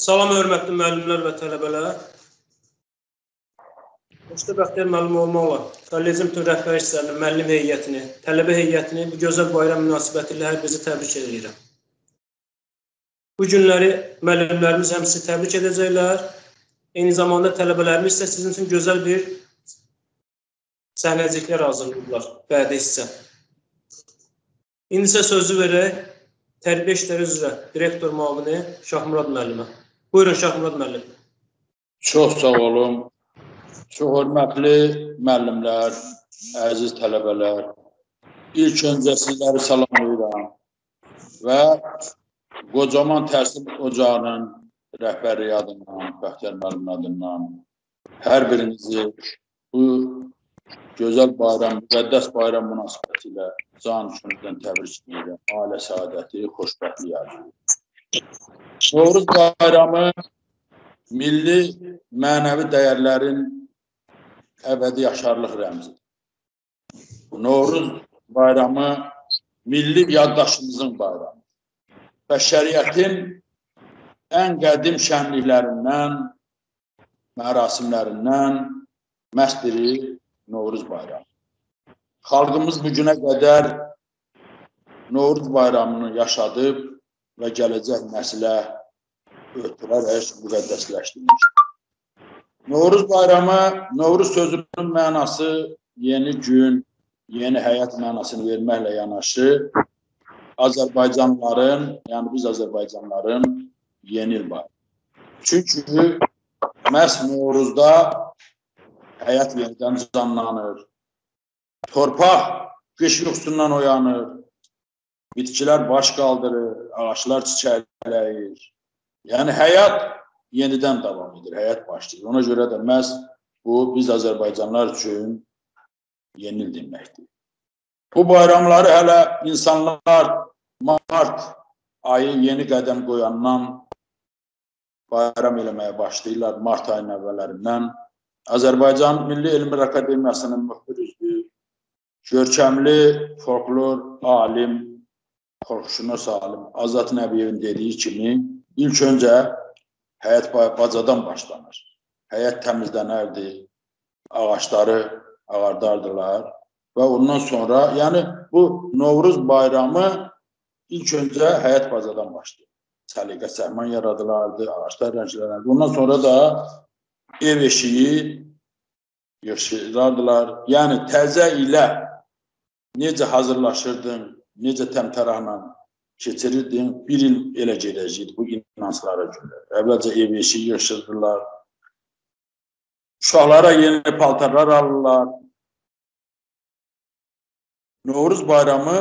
Salam hörmətli müəllimlər və tələbələr. Xoşda bəxtiyar müəllim olmaqla kollejin bütün rəhbər hissələrini, müəllim heyətini, tələbə heyətini bu gözəl bayram münasibətilə hər bizi təbrik edirəm. Bu günləri müəllimlərimiz həm sizi təbrik edəcəklər, eyni zamanda tələbələrimiz isə sizin üçün gözəl bir səhnəciklər hazırlayıblar, bədi hissə. İndi isə sözü verək Tərbiyə işləri üzrə direktor müavini Şahmurad müəllimə. Buyurun Şahmurad müəllim. Çox sağ olun. Çox hörmətli müəllimlər, əziz tələbələr. İlk öncə sizləri salamlayıram və Qocaman Təhsil Ocağının rəhbəri adından, Bəxtiyar müəllim adından hər birinizi bu gözəl bayram, müqəddəs bayram münasibətilə can üçündən təbrik edirəm. Ailə səadəti, xoşbəxtlik arzulayıram. Novruz bayramı milli mənəvi dəyərlərin əbədi yaşarlıq rəmzidir. Novruz bayramı milli yaddaşımızın bayramı. Bəşəriyyətin ən qədim şənliklərindən, mərasimlərindən məhz biri Novruz bayramı. Xalqımız bu günə qədər Novruz bayramını yaşadıb və gələcək nəsilə ötürərək müqəddəsləşdirmiş. Novruz bayramı, Novruz sözünün mənası yeni gün, yeni həyat mənasını verməklə yanaşı Azərbaycanlıların, yəni biz Azərbaycanlıların yeni il bayramı. Çünki məhz Novruzda həyat yenidən canlanır. Torpaq qış yuxusundan oyanır. Bitkilər baş qaldırır, ağaclar çiçəkləyir. Yəni həyat yenidən davam edir, həyat başlayır. Ona görə də məhz bu biz Azərbaycanlılar üçün yeni il deməkdir. Bu bayramları hələ insanlar mart ayı yeni qədəm qoyandan bayram eləməyə başlayırlar, mart ayının əvvəllərindən. Azərbaycan Milli Elmlər Akademiyasının müxbir üzvü, görkəmli folklor alim, xalqşünas alim Azad Nəbiyevin dediyi kimi ilk öncə həyat bacadan başlanır. Həyat təmizlənərdi, ağacları ağardardılar və ondan sonra, yəni bu Novruz bayramı ilk öncə həyat bacadan başlayır. Səliqə səhman yaradılardı, ağaclar rənglənərdi. Ondan sonra da ev eşiyi yaşayırdılar. Yəni təzə ilə necə hazırlaşırdın, necə təmtəraqla keçirirdin, bir il elə gedəcəkdi bu inanclara görə. Əvvəlcə ev eşiyi yaşayırdılar. Uşaqlara yeni paltarlar alırlar. Novruz bayramı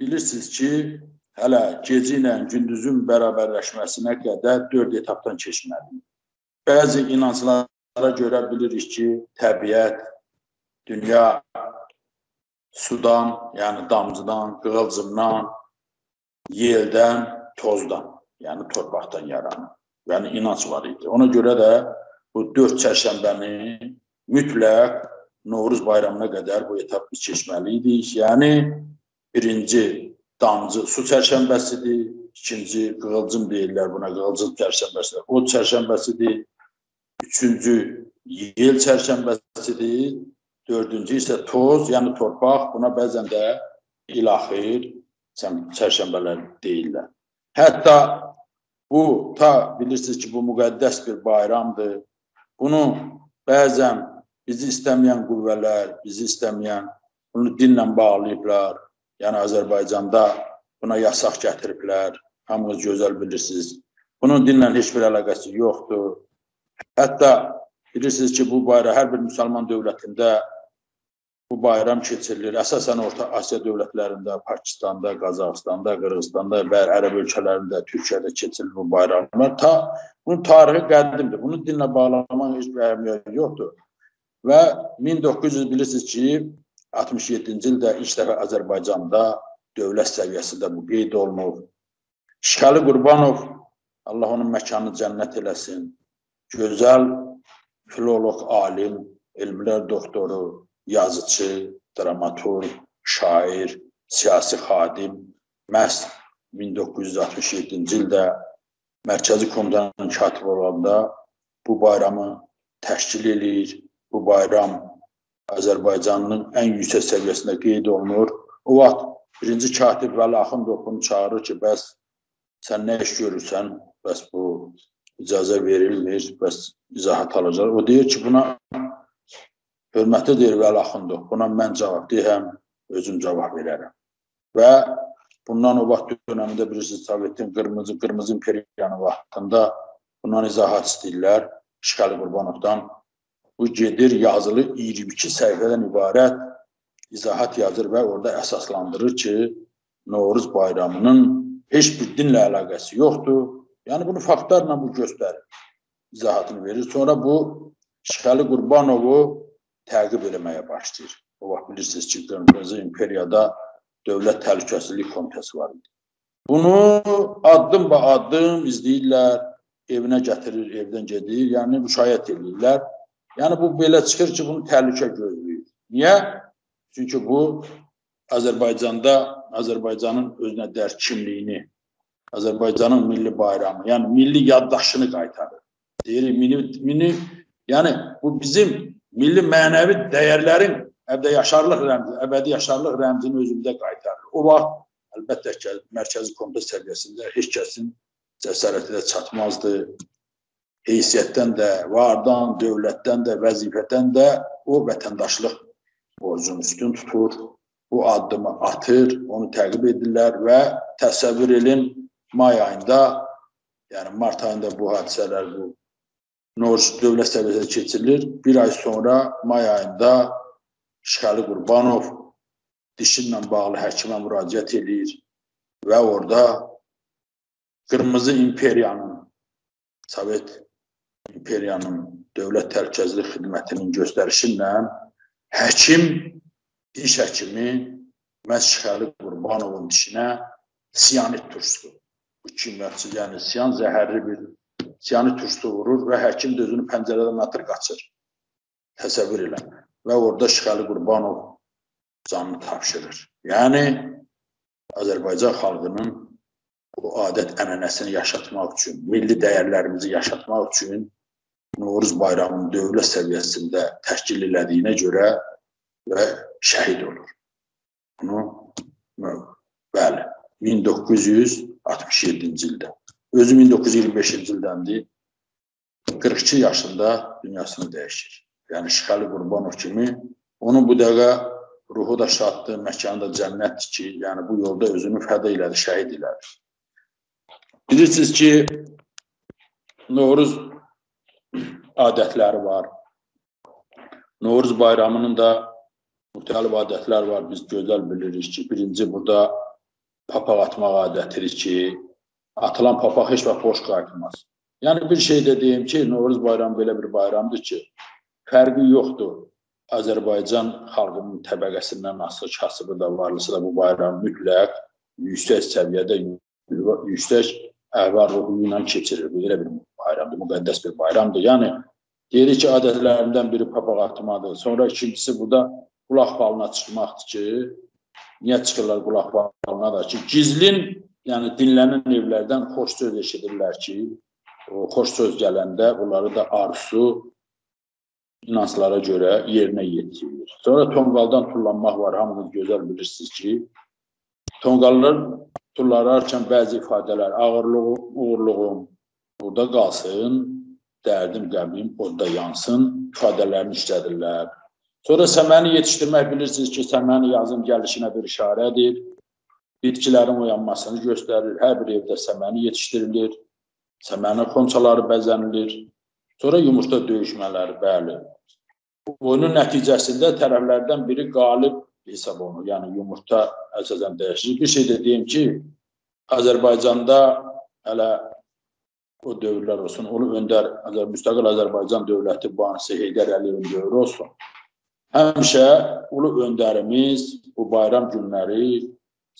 bilirsiniz ki, hələ gecə ilə gündüzün bərabərləşməsinə qədər 4 etapdan keçməlidir. Bəzi inanclara görə bilirik ki, təbiət, dünya sudan, yəni damcıdan, qığılcımdan, yeldən, tozdan, yəni torpaqdan yaranır. Yəni inanc var idi. Ona görə də bu 4 çərşənbəni mütləq Novruz bayramına qədər bu etap biz keçməli idik. Yəni birinci damcı su çərşənbəsidir, ikinci qığılcım deyirlər buna, qığılcım çərşənbəsidir. O çərşənbəsidir. Üçüncü yel çərşənbəsidir. Dördüncü isə toz, yəni torpaq. Buna bəzən də ilaxir çərşənbələr deyirlər. Hətta bu ta bilirsiniz ki, bu müqəddəs bir bayramdır. Bunu bəzən bizi istəməyən qüvvələr, bizi istəməyən bunu dinlə bağlayıblar. Yəni Azərbaycanda buna yasaq gətiriblər. Hamınız gözəl bilirsiniz. Bunun dinlə heç bir əlaqəsi yoxdur. Hətta bilirsiniz ki, bu bayram hər bir müsəlman dövlətində bu bayram keçirilir. Əsasən Orta Asiya dövlətlərində, Pakistanda, Qazaxstanda, Qırğızstanda və ərəb ölkələrində, Türkiyədə keçirilir bu bayramlar. Ta bunun tarixi qədimdir. Bunu dinlə bağlamaq heç bir əhəmiyyəti yoxdur. Və 1900 bilirsiniz ki, 67-ci ildə ilk dəfə Azərbaycanda dövlət səviyyəsində bu qeyd olunur. Şəxəli Qurbanov Allah onun məkanını cənnət eləsin gözəl filoloq, alim, elmlər doktoru, yazıcı, dramaturg, şair, siyasi xadim məhz 1967-ci ildə Mərkəzi Komitənin katibi olanda bu bayramı təşkil edir. Bu bayram Azərbaycanın ən yüksək səviyyəsində qeyd olunur. O vaxt birinci katib Vəli Axundov bunu çağırır ki, bəs sən nə iş görürsən, bəs bu icazə verilmir, bəs izahat alacaq. O deyir ki, buna hörmətli deyir Vəli Axundov, buna mən cavab deyəm, özüm cavab verərəm. Və bundan o vaxt dönəmində bilirsiniz, Sovetin qırmızı, qırmızı imperiyanın vaxtında bundan izahat istəyirlər İşğali Qurbanovdan. Bu gedir, yazılı 22 səhifədən ibarət izahat yazır və orada əsaslandırır ki, Novruz bayramının heç bir dinlə əlaqəsi yoxdur. Yəni bunu faktlarla bu göstərir. İzahatını verir. Sonra bu İşğali Qurbanovu təqib eləməyə başlayır. O vaxt bilirsiniz ki, Qırmızı İmperiyada Dövlət Təhlükəsizlik Komitəsi var idi. Bunu addım ba addım izləyirlər, evinə gətirir, evdən gedir, yəni müşayiət edirlər. Yəni bu belə çıxır ki, bunu təhlükə gözləyir. Niyə? Çünki bu Azərbaycanda Azərbaycanın özünə dərk kimliyini, Azərbaycanın milli bayramı, yəni milli yaddaşını qaytarır. Deyirik, milli, milli, yəni bu bizim milli mənəvi dəyərlərin əbədi yaşarlıq rəmzi, əbədi yaşarlıq rəmzini özümüzə qaytarır. O vaxt əlbəttə ki, mərkəzi komitə səviyyəsində heç kəsin cəsarəti də çatmazdı heysiyyətdən də, vardan, dövlətdən də, vəzifədən də o vətəndaşlıq borcunu üstün tutur, bu addımı atır, onu təqib edirlər və təsəvvür edin may ayında, yəni mart ayında bu hadisələr bu Noruz dövlət səviyyəsində keçirilir. Bir ay sonra may ayında İşğali Qurbanov dişinlə bağlı həkimə müraciət edir və orada Qırmızı imperiyanın Sovet imperiyanın dövlət təhlükəsizlik xidmətinin göstərişi ilə həkim, diş həkimi məhz Şəxəli Qurbanovun dişinə siyanit turşusu. Bu kimyatçı, yəni siyan zəhərli bir siyanit turşusu vurur və həkim də özünü pəncərədən atır, qaçır. Təsəvvür elə. Və orada Şəxəli Qurbanov canını tapşırır. Yəni Azərbaycan xalqının bu adət ənənəsini yaşatmaq üçün, milli dəyərlərimizi yaşatmaq üçün Novruz bayramını dövlət səviyyəsində təşkil elədiyinə görə və şəhid olur. Bunu bəli, 1967-ci ildə. Özü 1925-ci ildəndir. 42 yaşında dünyasını dəyişir. Yəni Şıxəli Qurbanov kimi onun bu dəqiqə ruhu da şaddır, məkanı da cənnətdir ki, yəni bu yolda özünü fəda elədi, şəhid elədi. Bilirsiniz ki, Novruz adətləri var. Novruz bayramının da müxtəlif adətlər var. Biz gözəl bilirik ki, birinci burada papaq atmaq adətidir ki, atılan papaq heç vaxt boş qayıtmaz. Yəni bir şey də deyim ki, Novruz bayramı belə bir bayramdır ki, fərqi yoxdur. Azərbaycan xalqının təbəqəsindən asılı kasıbı da, varlısı da bu bayram mütləq yüksək səviyyədə, yüksək əhval ruhu ilə keçirir. Bu elə bir bayramdır, müqəddəs bir bayramdır. Yəni deyirik ki, adətlərindən biri papaq atmadır. Sonra ikincisi burada qulaq balına çıxmaqdır ki, niyə çıxırlar qulaq balına da ki, gizlin, yəni dinlənən evlərdən xoş söz eşidirlər ki, o xoş söz gələndə bunları da arzu inanclara görə yerinə yetirilir. Sonra tonqaldan tullanmaq var, hamınız gözəl bilirsiniz ki, tonqallar tullararkən bəzi ifadələr ağırlığım, uğurluğum burada qalsın, dərdim, qəmim orada yansın ifadələrini işlədirlər. Sonra səməni yetişdirmək bilirsiniz ki, səməni yazın gəlişinə bir işarədir. Bitkilərin oyanmasını göstərir. Hər bir evdə səməni yetişdirilir. Səməni xonçaları bəzənilir. Sonra yumurta döyüşmələri, bəli. Oyunun nəticəsində tərəflərdən biri qalib hesab olunur. Yəni yumurta əsasən dəyişir. Bir şey də deyim ki, Azərbaycanda hələ o dövrlər olsun, onu öndər Azər müstəqil Azərbaycan dövləti banisi Heydər Əliyevin dövrü olsun. Həmişə ulu öndərimiz bu bayram günləri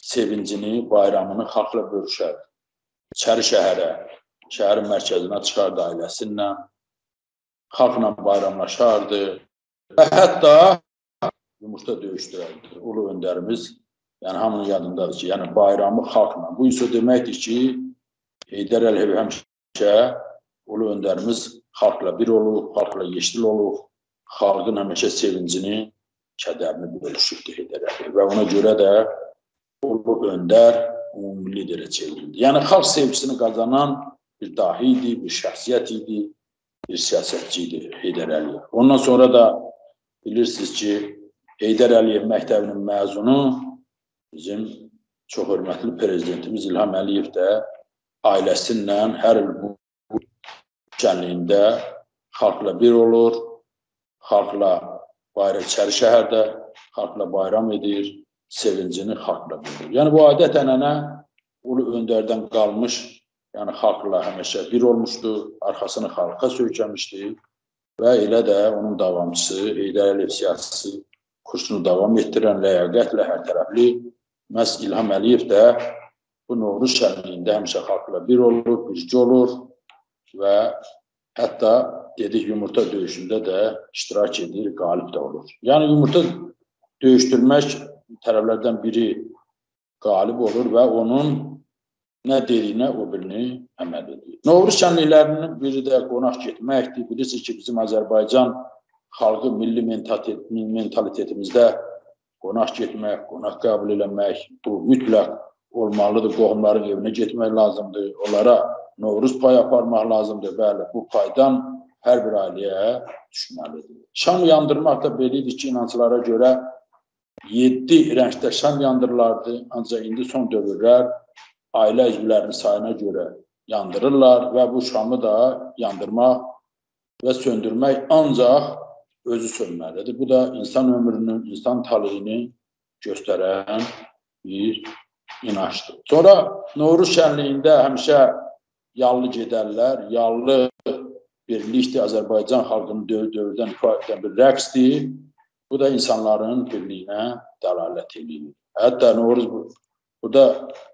sevincini, bayramını xalqla bölüşər. İçəri şəhərə, şəhərin mərkəzinə çıxardı ailəsinlə, xalqla bayramlaşardı və hətta yumurta döyüşdürərdi. Ulu öndərimiz, yəni hamının yadındadır ki, yəni bayramı xalqla. Bu isə deməkdir ki, Heydər Əliyev həmişə ulu öndərimiz xalqla bir olub, xalqla yeşil olub, xalqın həmişə sevincini, kədərini bölüşübdür edərək və ona görə də ulu öndər ümumi liderə çevrildi. Yəni xalq sevgisini qazanan bir dahi idi, bir şəxsiyyət idi, bir siyasətçi idi Heydər Əliyev. Ondan sonra da bilirsiniz ki, Heydər Əliyev məktəbinin məzunu bizim çox hörmətli prezidentimiz İlham Əliyev də ailəsinlə hər il bu şənliyində xalqla bir olur, xalqla bayram içəri şəhərdə xalqla bayram edir, sevincini xalqla bildirir. Yəni bu adət-ənənə ulu öndərdən qalmış, yəni xalqla həmişə bir olmuşdu, arxasını xalqa söykəmişdi və elə də onun davamçısı Heydər Əliyev siyasi kursunu davam etdirən ləyaqətlə hər tərəfli məhz İlham Əliyev də bu Novruz şənliyində həmişə xalqla bir olur, bircə olur və hətta dedik yumurta döyüşündə də iştirak edir, qalib də olur. Yəni yumurta döyüşdürmək tərəflərdən biri qalib olur və onun nə dediyinə o birini əməl edir. Novruz şənliklərinin biri də qonaq getməkdir. Bilirsiniz ki, bizim Azərbaycan xalqı milli mentalitet, mentalitetimizdə qonaq getmək, qonaq qəbul eləmək, bu mütləq olmalıdır. Qohumların evinə getmək lazımdır. Onlara Novruz pay aparmaq lazımdır. Bəli, bu paydan hər bir ailəyə düşməlidir. Şam yandırmaq da belə idi ki, inanclara görə 7 rəngdə şam yandırılardı. Ancaq indi son dövrlər ailə üzvlərinin sayına görə yandırırlar və bu şamı da yandırmaq və söndürmək ancaq özü sönməlidir. Bu da insan ömrünün, insan taleyini göstərən bir inancdır. Sonra Novruz şənliyində həmişə yallı gedərlər, yallı birlikdir, Azərbaycan xalqının dövr-dövrdən ifadə edən bir rəqsdir. Bu da insanların birliyinə dəlalət edir. Hətta Novruz burada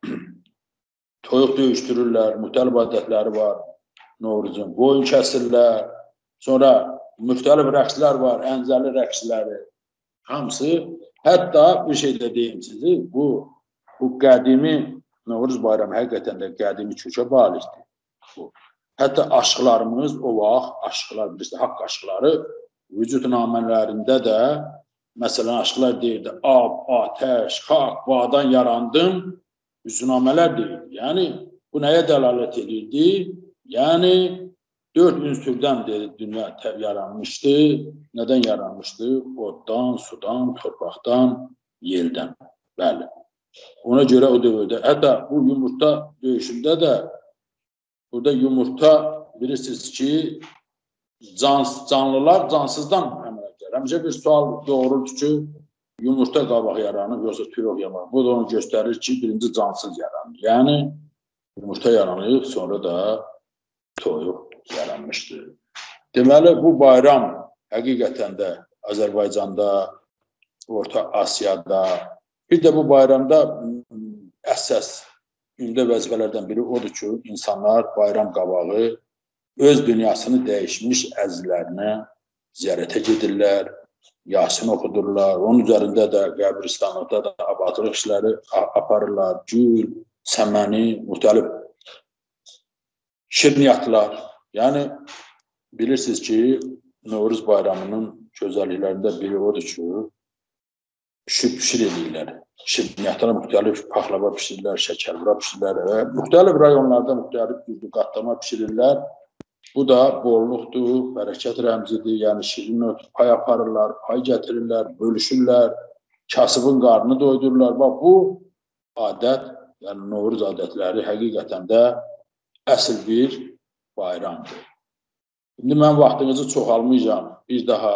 toyuq döyüşdürürlər, müxtəlif adətləri var Novruzun. Qoyun kəsirlər, sonra müxtəlif rəqslər var, əncəli rəqsləri, hamısı. Hətta bir şey də deyim sizi, bu bu qədimi Novruz bayramı həqiqətən də qədimi kökə balikdir. Bu. Hətta aşıqlarımız o vaxt aşıqlar bilirsiniz, haqq aşıqları vücud namələrində də məsələn aşıqlar deyirdi, ab, atəş, xaq, bağdan yarandım, hüznamələr deyirdi. Yəni bu nəyə dəlalət edirdi? Yəni Dörd ünsürdən dedi, dünya yaranmışdı. Nədən yaranmışdı? Oddan, sudan, torpaqdan, yeldən. Bəli. Ona görə o dövrdə, hətta bu yumurta döyüşündə də burada yumurta bilirsiniz ki, can, canlılar cansızdan əmələ gəlir. Həmişə bir sual doğrudur ki, yumurta qabaq yaranır, yoxsa pirog yaranır. Bu da onu göstərir ki, birinci cansız yaranır. Yəni yumurta yaranır, sonra da toyuq yaranmışdır. Deməli, bu bayram həqiqətən də Azərbaycanda, Orta Asiyada, bir də bu bayramda əsas gündə vəzifələrdən biri odur ki, insanlar bayram qabağı öz dünyasını dəyişmiş əzizlərinə ziyarətə gedirlər, Yasin oxudurlar. Onun üzərində də qəbristanlıqda da abadlıq işləri aparırlar. Gül, səməni, müxtəlif şirniyyatlar Yəni bilirsiniz ki, Novruz bayramının gözəlliklərindən biri odur ki, pişir, pişir edirlər. Şirniyyatlar müxtəlif paxlava pişirirlər, şəkərbura pişirirlər və müxtəlif rayonlarda müxtəlif qatlama pişirirlər. Bu da bolluqdur, bərəkət rəmzidir. Yəni şirin pay aparırlar, pay gətirirlər, bölüşürlər, kasıbın qarnını doydururlar. Bax bu adət, yəni Novruz adətləri həqiqətən də əsl bir bayramdır. İndi mən vaxtınızı çox almayacağam. Bir daha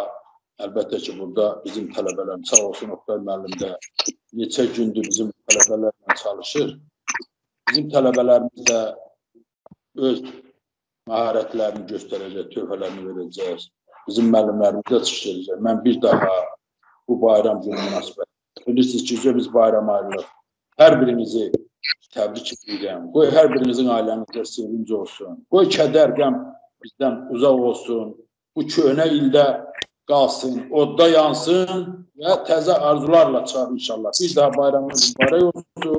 əlbəttə ki, burada bizim tələbələrimiz, sağ olsun Oktay müəllim də neçə gündür bizim tələbələrlə çalışır. Bizim tələbələrimiz də öz məharətlərini göstərəcək, tövhələrini verəcək. Bizim müəllimlərimiz də çıxış edəcək. Mən bir daha bu bayram günü münasibət. Bilirsiniz ki, biz bayram ayrılıq. Hər birinizi təbrik edirəm. Qoy hər birinizin ailənizdə sevinc olsun. Qoy kədər, qəm bizdən uzaq olsun. Bu köhnə ildə qalsın, odda yansın və təzə arzularla çıxar inşallah. Bir daha bayramınız mübarək olsun.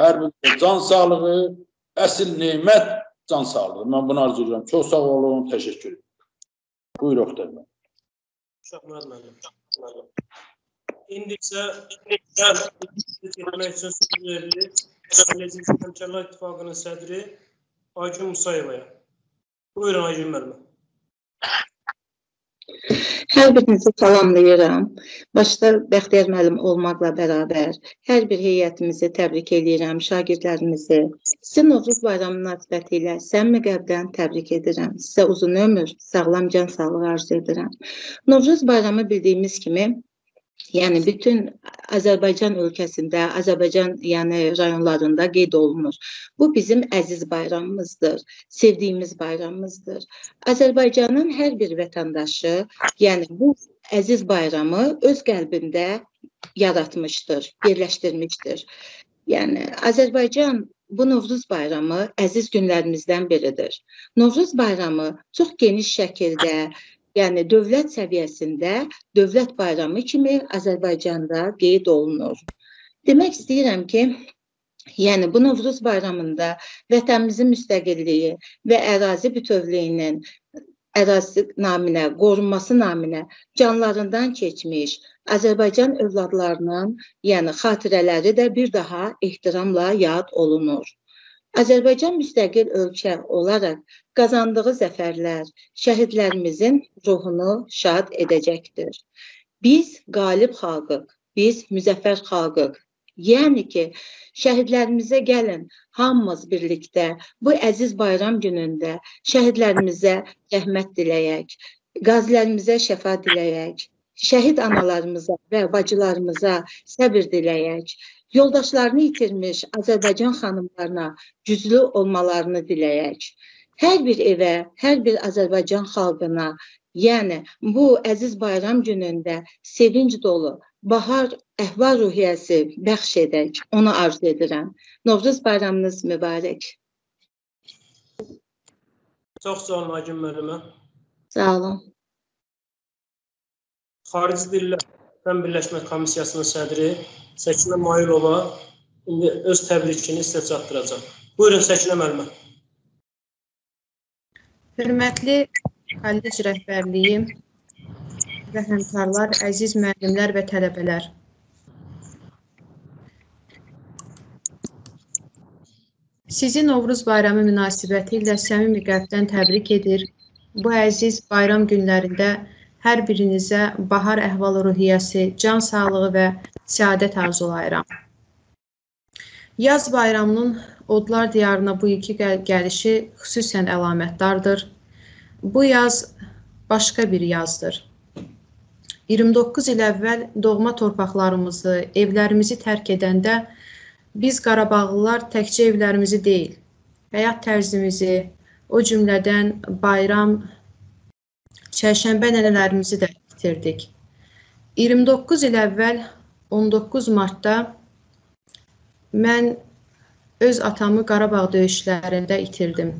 Hər birinizə can sağlığı, əsl nemət can sağlığı. Mən bunu arzu edirəm. Çox sağ olun, təşəkkür edirəm. Buyur Oktay müəllim. Şahmurad müəllim. İndi isə getmək üçün söz verilir. Kollecin Həmkarlar İttifaqının sədri Aygün Musayevaya. Buyurun Aygün müəllim. Hər birinizi salamlayıram. Başda Bəxtiyar müəllim olmaqla bərabər hər bir heyətimizi təbrik edirəm, şagirdlərimizi. Sizin Novruz bayramı münasibətilə səmimi qəlbdən təbrik edirəm. Sizə uzun ömür, sağlam can sağlığı arzu edirəm. Novruz bayramı bildiyimiz kimi Yəni bütün Azərbaycan ölkəsində, Azərbaycan yəni rayonlarında qeyd olunur. Bu bizim əziz bayramımızdır, sevdiyimiz bayramımızdır. Azərbaycanın hər bir vətəndaşı, yəni bu əziz bayramı öz qəlbində yaratmışdır, yerləşdirmişdir. Yəni Azərbaycan bu Novruz bayramı əziz günlərimizdən biridir. Novruz bayramı çox geniş şəkildə yəni dövlət səviyyəsində dövlət bayramı kimi Azərbaycanda qeyd olunur. Demək istəyirəm ki, yəni bu Novruz bayramında vətənimizin müstəqilliyi və ərazi bütövlüyünün ərazi naminə, qorunması naminə canlarından keçmiş Azərbaycan övladlarının, yəni xatirələri də bir daha ehtiramla yad olunur. Azərbaycan müstəqil ölkə olaraq qazandığı zəfərlər şəhidlərimizin ruhunu şad edəcəkdir. Biz qalib xalqıq, biz müzəffər xalqıq. Yəni ki, şəhidlərimizə gəlin, hamımız birlikdə bu əziz bayram günündə şəhidlərimizə rəhmət diləyək, qazilərimizə şəfa diləyək, şəhid analarımıza və bacılarımıza səbir diləyək, yoldaşlarını itirmiş Azərbaycan xanımlarına güclü olmalarını diləyək. Hər bir evə, hər bir Azərbaycan xalqına, yəni bu əziz bayram günündə sevinc dolu, bahar əhval-ruhiyyəsi bəxş edək. Onu arzu edirəm. Novruz bayramınız mübarək. Çox sağ olun Aygün müəllimə. Sağ olun. Xarici Dillər Fən Birləşmə Komissiyasının sədri Səkinə Mayılova indi öz təbrikini sizə çatdıracaq. Buyurun Səkinə müəllimə. Hörmətli kollec rəhbərliyi və həmkarlar, əziz müəllimlər və tələbələr. Sizi Novruz bayramı münasibəti ilə səmimi qəlbdən təbrik edir. Bu əziz bayram günlərində hər birinizə bahar əhval-ruhiyyəsi, can sağlığı və səadət arzulayıram. Yaz bayramının Odlar diyarına bu ilki gəl gəlişi xüsusən əlamətdardır. Bu yaz başqa bir yazdır. 29 il əvvəl doğma torpaqlarımızı, evlərimizi tərk edəndə biz Qarabağlılar təkcə evlərimizi deyil, həyat tərzimizi, o cümlədən bayram, çərşənbə nənələrimizi də itirdik. 29 il əvvəl 19 martda mən öz atamı Qarabağ döyüşlərində itirdim.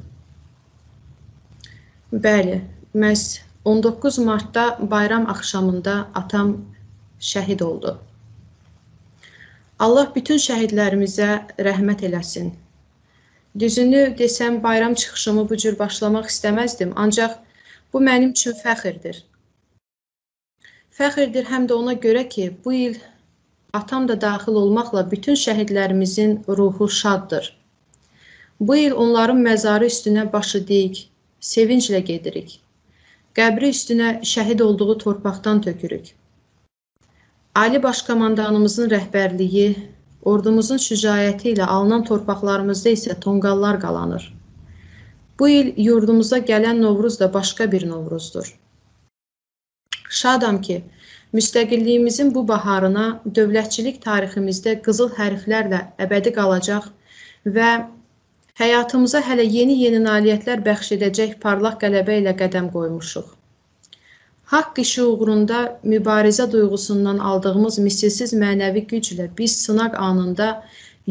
Bəli, məhz 19 martda bayram axşamında atam şəhid oldu. Allah bütün şəhidlərimizə rəhmət eləsin. Düzünü desəm bayram çıxışımı bu cür başlamaq istəməzdim, ancaq bu mənim üçün fəxrdir. Fəxrdir həm də ona görə ki, bu il atam da daxil olmaqla bütün şəhidlərimizin ruhu şaddır. Bu il onların məzarı üstünə başı dik, sevinclə gedirik. Qəbri üstünə şəhid olduğu torpaqdan tökürük. Ali Baş Komandanımızın rəhbərliyi, ordumuzun şücaəti ilə alınan torpaqlarımızda isə tonqallar qalanır. Bu il yurdumuza gələn Novruz da başqa bir Novruzdur. Şadam ki, Müstəqilliyimizin bu baharına dövlətçilik tariximizdə qızıl hərflərlə əbədi qalacaq və həyatımıza hələ yeni-yeni nailiyyətlər bəxş edəcək parlaq qələbə ilə qədəm qoymuşuq. Haqq işi uğrunda mübarizə duyğusundan aldığımız misilsiz mənəvi güclə biz sınaq anında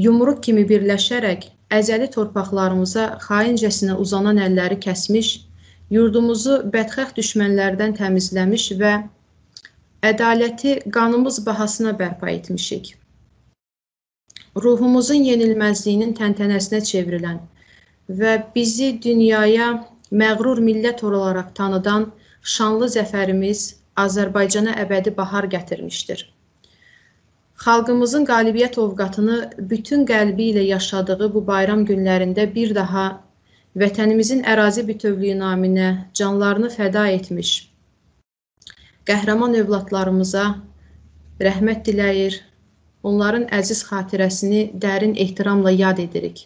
yumruq kimi birləşərək əzəli torpaqlarımıza xaincəsinə uzanan əlləri kəsmiş, yurdumuzu bədxəxt düşmənlərdən təmizləmiş və ədaləti qanımız bahasına bərpa etmişik. Ruhumuzun yenilməzliyinin təntənəsinə çevrilən, və bizi dünyaya məğrur millət olaraq tanıdan şanlı zəfərimiz Azərbaycana əbədi bahar gətirmişdir. Xalqımızın qalibiyyət ovqatını bütün qəlbi ilə yaşadığı bu bayram günlərində bir daha vətənimizin ərazi bütövlüyü naminə canlarını fəda etmiş qəhrəman övladlarımıza rəhmət diləyir, onların əziz xatirəsini dərin ehtiramla yad edirik.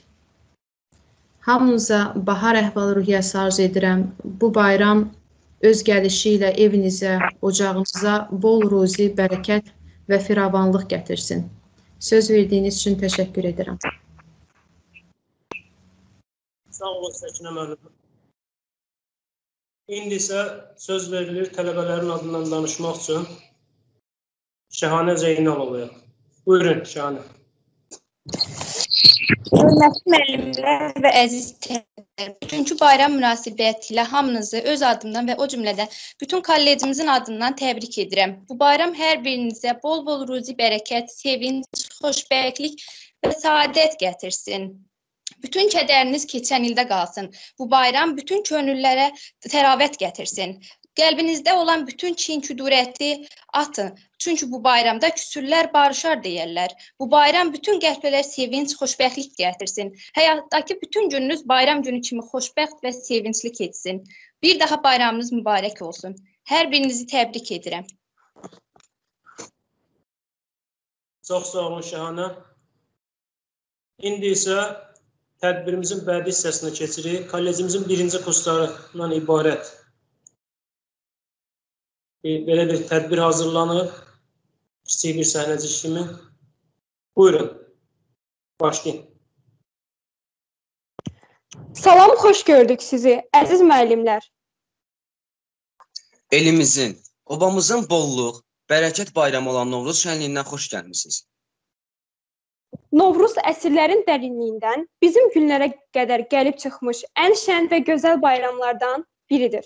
Hamınıza bahar əhval-ruhiyyəsi arz edirəm. Bu bayram öz gəlişi ilə evinizə, ocağınıza bol ruzi, bərəkət və firavanlıq gətirsin. Söz verdiyiniz üçün təşəkkür edirəm. Sağ olun Səkinə müəllim. İndi isə söz verilir tələbələrin adından danışmaq üçün Şəhanə Zeynalovaya. Buyurun Şəhanə. Hörmətli müəllimlər və əziz tələbələr, bugünkü bayram münasibətilə hamınızı öz adımdan və o cümlədən bütün kollecimizin adından təbrik edirəm. Bu bayram hər birinizə bol-bol ruzi bərəkət, sevinc, xoşbəxtlik və səadət gətirsin. Bütün kədəriniz keçən ildə qalsın. Bu bayram bütün könüllərə təravət gətirsin. Qəlbinizdə olan bütün kin, küdurəti atın. Çünki bu bayramda küsürlər barışar deyərlər. Bu bayram bütün qəlblərə sevinç, xoşbəxtlik gətirsin. Həyatdakı bütün gününüz bayram günü kimi xoşbəxt və sevincli keçsin. Bir daha bayramınız mübarək olsun. Hər birinizi təbrik edirəm. Çox sağ olun Şəhanə. İndi isə tədbirimizin bədii hissəsinə keçirik. Kollecimizin birinci kurslarından ibarət belə bir tədbir hazırlanıb. Kiçik bir səhnəcik kimi. Buyurun. Başlayın. Salam, xoş gördük sizi, əziz müəllimlər. Elimizin, obamızın bolluq, bərəkət bayramı olan Novruz şənliyindən xoş gəlmisiniz. Novruz əsrlərin dərinliyindən bizim günlərə qədər gəlib çıxmış ən şən və gözəl bayramlardan biridir.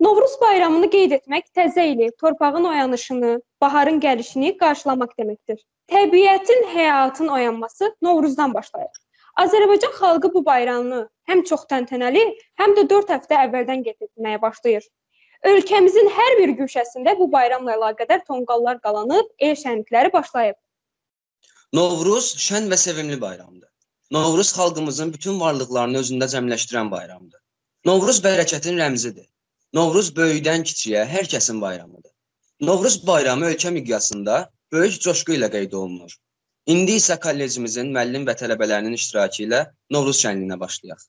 Novruz bayramını qeyd etmək təzə ili, torpağın oyanışını, baharın gəlişini qarşılamaq deməkdir. Təbiətin, həyatın oyanması Novruzdan başlayır. Azərbaycan xalqı bu bayramı həm çox təntənəli, həm də 4 həftə əvvəldən qeyd etməyə başlayır. Ölkəmizin hər bir güşəsində bu bayramla əlaqədar tonqallar qalanıb, el şənlikləri başlayıb. Novruz şən və sevimli bayramdır. Novruz xalqımızın bütün varlıqlarını özündə cəmləşdirən bayramdır. Novruz bərəkətin rəmzidir. Novruz böyükdən kiçiyə hər kəsin bayramıdır. Novruz bayramı ölkə miqyasında böyük coşqu ilə qeyd olunur. İndi isə kollecimizin müəllim və tələbələrinin iştirakı ilə Novruz şənliyinə başlayaq.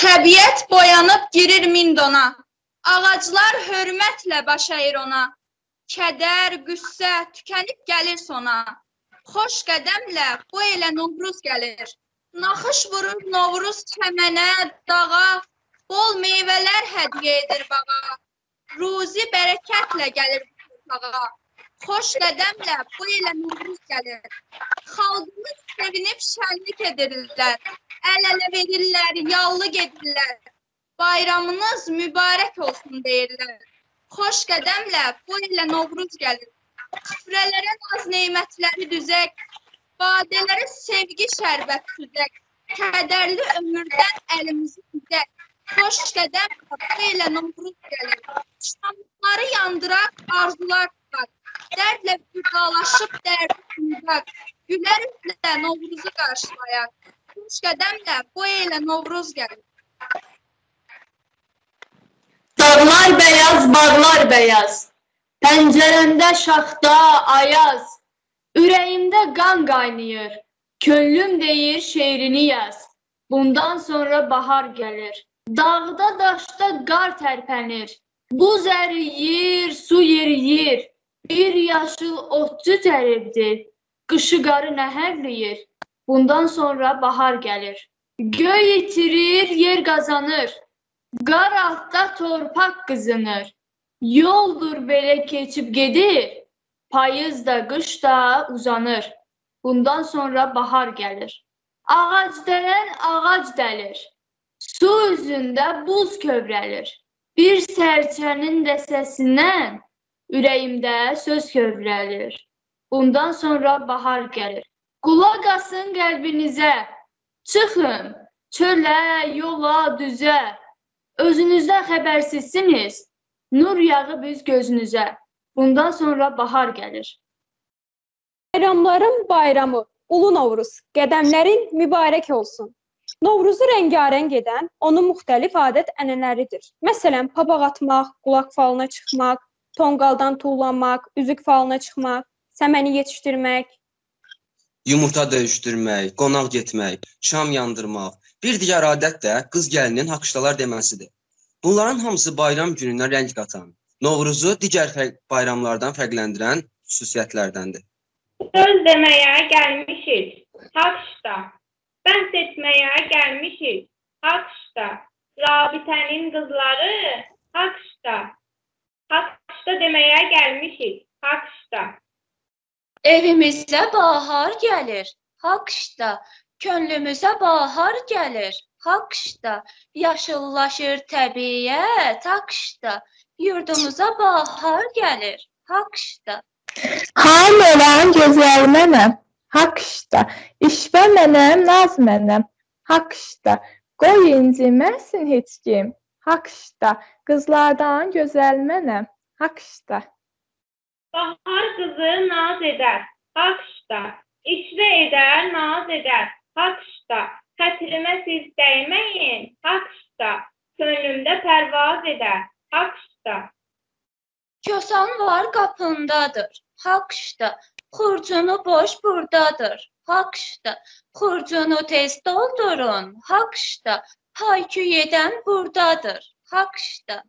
Təbiət boyanıb girir min dona. Ağaclar hörmətlə baş əyir ona. Kədər, qüssə tükənib gəlir sona. Xoş qədəmlə bu elə Novruz gəlir. Naxış vurur Novruz çəmənə, dağa, Bol meyvələr hədiyyə edir bağa. Ruzi bərəkətlə gəlir torpağa. Xoş qədəmlə bu ilə Novruz gəlir. Xalqımız sevinib şənlik edirlər. Əl-ələ verirlər, yallı gedirlər. Bayramınız mübarək olsun deyirlər. Xoş qədəmlə bu ilə Novruz gəlir. Süfrələrə naz nemətləri düzək, badələrə sevgi şərbət süzək. Kədərli ömürdən əlimizi üzək. Xoş qədəm qapı ilə Novruz gəlir. Şamları yandıraq, arzular tutar. Dərdlə vidalaşıb dərdi unudaq. Gülər üzlə Novruzu qarşılayaq. Xoş qədəmlə bu ilə Novruz gəlir. Dağlar beyaz, bağlar beyaz. Pəncərəmdə şaxta, ayaz. Ürəyimdə qan qaynayır. Könlüm deyir şeirini yaz. Bundan sonra bahar gəlir. Dağda daşda qar tərpənir. Buz əriyir, su yeriyir. Bir yaşıl otçu təribdir. Qışı qarı nəhərləyir. Bundan sonra bahar gəlir. Göy itirir, yer qazanır. Qar altda torpaq qızınır. Yoldur belə keçib gedir. Payız da, qış da uzanır. Bundan sonra bahar gəlir. Ağac dələn ağac dəlir. Su üzündə buz kövrəlir. Bir sərçənin də səsindən ürəyimdə söz kövrəlir. Bundan sonra bahar gəlir. Qulaq asın qəlbinizə. Çıxın, çölə, yola, düzə. Özünüzdən xəbərsizsiniz. Nur yağıb üz gözünüzə. Bundan sonra bahar gəlir. Bayramların bayramı, Ulu Novruz, qədəmlərin mübarək olsun. Novruzu rəngarəng edən onun müxtəlif adət-ənənələridir. Məsələn, papaq atmaq, qulaq falına çıxmaq, tonqaldan tullanmaq, üzük falına çıxmaq, səməni yetişdirmək, Yumurta döyüşdürmək, qonaq getmək, şam yandırmaq. Bir digər adət də qız gəlinin haqştalar deməsidir. Bunların hamısı bayram gününə rəng qatan, Novruzu digər fərq bayramlardan fərqləndirən xüsusiyyətlərdəndir. Söz deməyə gəlmişik. Haqşda. Bəhs etməyə gəlmişik. Haqşda. Rabitənin qızları Haqşda. Haqşda deməyə gəlmişik. Haqşda. Evimizə bahar gəlir, haqşda. Könlümüzə bahar gəlir, haqşda. Yaşıllaşır təbiət, haqşda. Yurdumuza bahar gəlir, haqşda. Ham olan gözəl mənəm, haqşda. İşbə mənəm, naz mənəm, haqşda. Qoy inciməsin heç kim, haqşda. Qızlardan gözəl mənəm, haqşda. Bahar qızı naz edər. Haqşda. İşvə edər, naz edər. Haqşda. Xətrimə siz dəyməyin. Haqşda. Könlümdə pərvaz edər. Haqşda. Kosan var qapındadır, haqşda. Xurcunu boş burdadır, haqşda. Xurcunu tez doldurun, haqşda. Haykü edən burdadır, haqşda.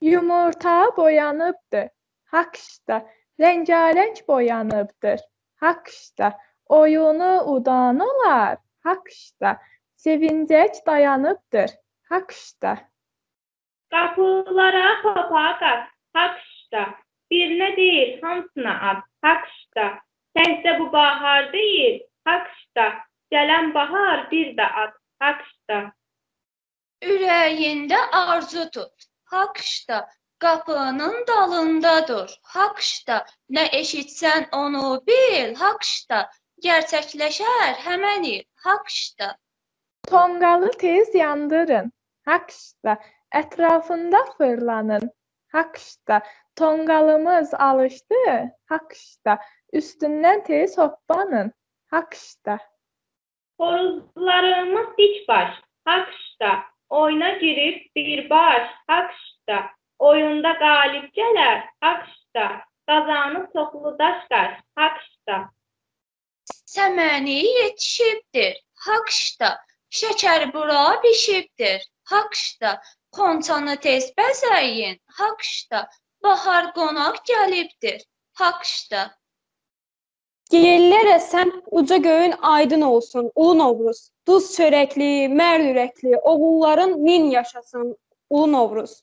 Yumurta boyanıbdır, haqşda. Rəngarəng boyanıbdır, haqşda. Oyunu udan olar, haqşda. Sevincək dayanıbdır, haqşda. Qapılara papaq at. Haqşda. Birinə deyil, hamısına at. Haqşda. Təkcə bu bahar deyil. Haqşda. Gələn bahar bir də at. Haqşda. Ürəyində arzu tut, haqşda. Qapının dalında dur, haqşda. Nə eşitsən onu bil, haqşda. Gerçəkləşər həmən il, haqşda. Tonqalı tez yandırın, haqşda. Ətrafında fırlanın, haqşda. Tonqalımız alışdı, haqşda. Üstündən tez hoppanın, haqşda. Xoruzlarımız dik baş. Haqşda. Oyuna girib bir baş. Haqşda. Oyunda qalib gələr. Haqşda. Qazanı çoxlu daş qaş. Haqşda. Səməni yetişibdir, haqşda. Şəkər bura bişibdir, haqşda. Xonçanı tez bəzəyin, haqşda. Bahar qonaq gəlibdir, haqşda. Yellərə sən uca göyün aydın olsun, Ulu Novruz. Duz çörəkli, mərd ürəkli, oğulların min yaşasın, Ulu Novruz.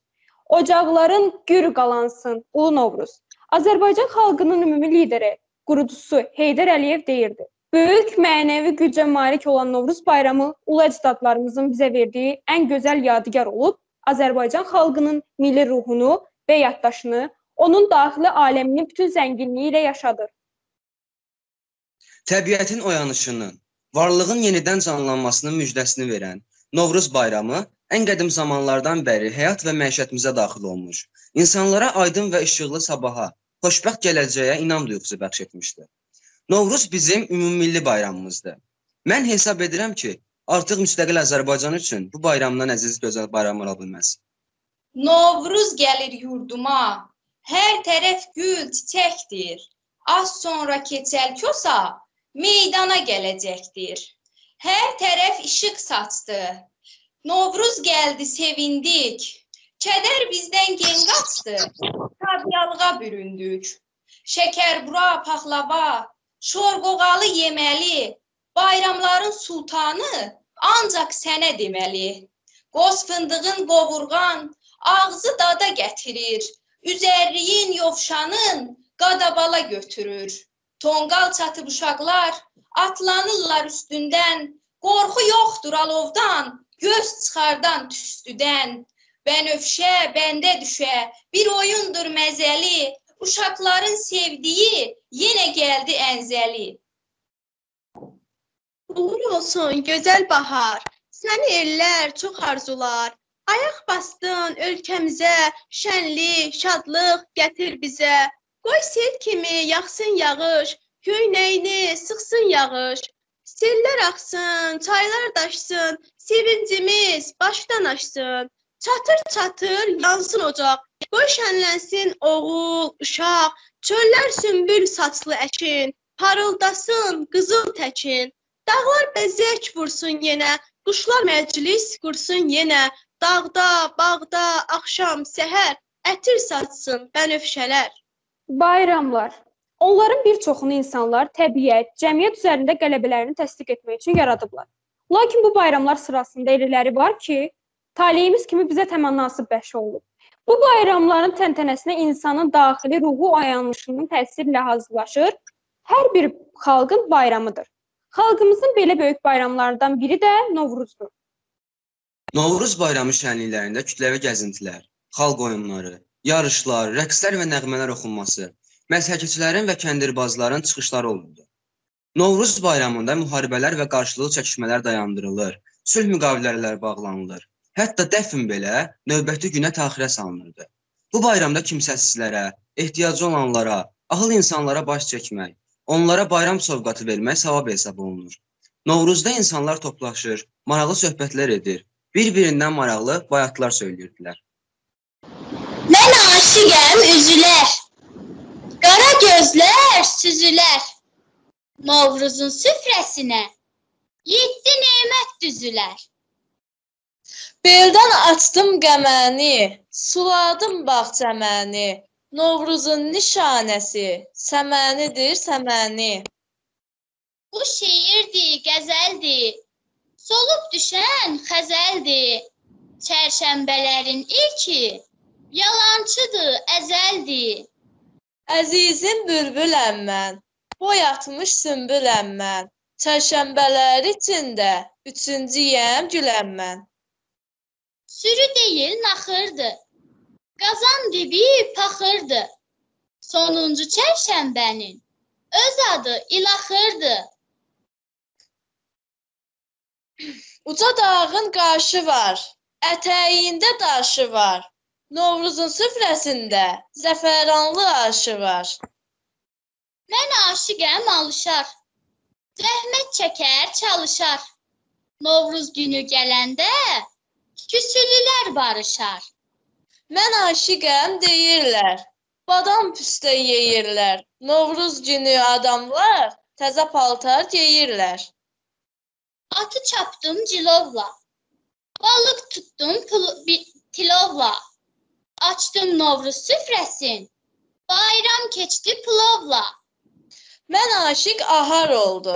Ocaqların gür qalansın, Ulu Novruz. Azərbaycan xalqının ümumi lideri, qurucusu Heydər Əliyev deyirdi. Böyük mənəvi gücə malik olan Novruz bayramı ulu əcdadlarımızın bizə verdiyi ən gözəl yadigar olub, Azərbaycan xalqının milli ruhunu və yaddaşını, onun daxili aləminin bütün zənginliyi ilə yaşadır. Təbiətin oyanışının, varlığın yenidən canlanmasının müjdəsini verən Novruz bayramı ən qədim zamanlardan bəri həyat və məişətimizə daxil olmuş, insanlara aydın və işıqlı sabaha, xoşbəxt gələcəyə inam duyğusu bəxş etmişdir. Novruz bizim ümummilli bayramımızdır. Mən hesab edirəm ki, artıq müstəqil Azərbaycan üçün bu bayramdan əziz gözəl bayram ola bilməz. Novruz gəlir yurduma, hər tərəf gül çiçəkdir. Az sonra keçəl kosa meydana gələcəkdir. Hər tərəf işıq saçdı. Novruz gəldi, sevindik. Kədər bizdən gen qaçdı. Tabiyalığa büründük. Şəkər bura, paxlava, şor qoğalı yeməli. Bayramların sultanı ancaq sənə deməli. Qoz fındığın qovurğan ağzı dada gətirir. Üzərliyin yovşanın qadabala götürür. Tonqal çatıb uşaqlar atlanırlar üstündən. Qorxu yoxdur alovdan, göz çıxardan tüstüdən. Bənövşə, bəndə düşə, bir oyundur məzəli. Uşaqların sevdiyi yenə gəldi ənzəli. Uğur olsun gözəl bahar. Səni ellər çox arzular. Ayaq bastın ölkəmizə, şənlik, şadlıq gətir bizə. Qoy sel kimi yağsın yağış, köynəyini sıxsın yağış. Sellər axsın, çaylar daşsın, sevincimiz başdan aşsın. Çatır çatır yansın ocaq. Qoy şənlənsin oğul, uşaq. Çöllər sümbül saçlı əkin, parıldasın qızıl təkin. Dağlar bəzək vursun yenə, quşlar məclis qursun yenə. Dağda, bağda, axşam, səhər ətir saçsın bənövşələr. Bayramlar. Onların bir çoxunu insanlar təbiət, cəmiyyət üzərində qələbələrini təsdiq etmək üçün yaradıblar. Lakin bu bayramlar sırasında elələri var ki, taleyimiz kimi bizə təmannasız bəxş olunub. Bu bayramların təntənəsinə insanın daxili ruhu oyanışının təsirlə hazırlaşır. Hər bir xalqın bayramıdır. Xalqımızın belə böyük bayramlarından biri də Novruzdur. Novruz bayramı şənliklərində kütləvi gəzintilər, xalq oyunları, yarışlar, rəqslər və nəğmələr oxunması, məzhəkiçilərin və kəndirbazların çıxışları olurdu. Novruz bayramında müharibələr və qarşılıqlı çəkişmələr dayandırılır, sülh müqavilələri bağlanılır. Hətta dəfn belə növbəti günə təxirə salınırdı. Bu bayramda kimsəsizlərə, ehtiyacı olanlara, ahıl insanlara baş çəkmək, onlara bayram sovqatı vermək savab hesab olunur. Novruzda insanlar toplaşır, maraqlı söhbətlər edir, bir-birindən maraqlı bayatlar söyləyirdilər. Mən aşiqəm üzülər. Qara gözlər süzülər. Novruzun süfrəsinə yeddi nemət düzülər. Beldən açdım qəməni, suladım bağçəməni. Novruzun nişanəsi səmənidir, səməni. Bu şeirdir, qəzəldir. Solub düşən xəzəldir. Çərşənbələrin ilki yalançıdır, əzəldir. Əzizim bülbüləm mən, boy atmış sümbüləm mən. Çərşənbələr içində üçüncüyəm güləm mən. Sürü deyil, naxırdır. Qazan dibi paxırdır. Sonuncu çərşənbənin öz adı ilaxırdır. Uca dağın qaşı var, ətəyində daşı var. Novruzun süfrəsində zəfəranlı aşı var. Mən aşiqəm alışar. Zəhmət çəkər, çalışar. Novruz günü gələndə küsülülər barışar. Mən aşiqəm deyirlər. Badam püstə yeyirlər. Novruz günü adamlar təzə paltar geyirlər. Atı çapdım cilovla. Balıq tutdum tilovla. Açdım Novruz süfrəsin. Bayram keçdi plovla. Mən aşiq ahar oldu.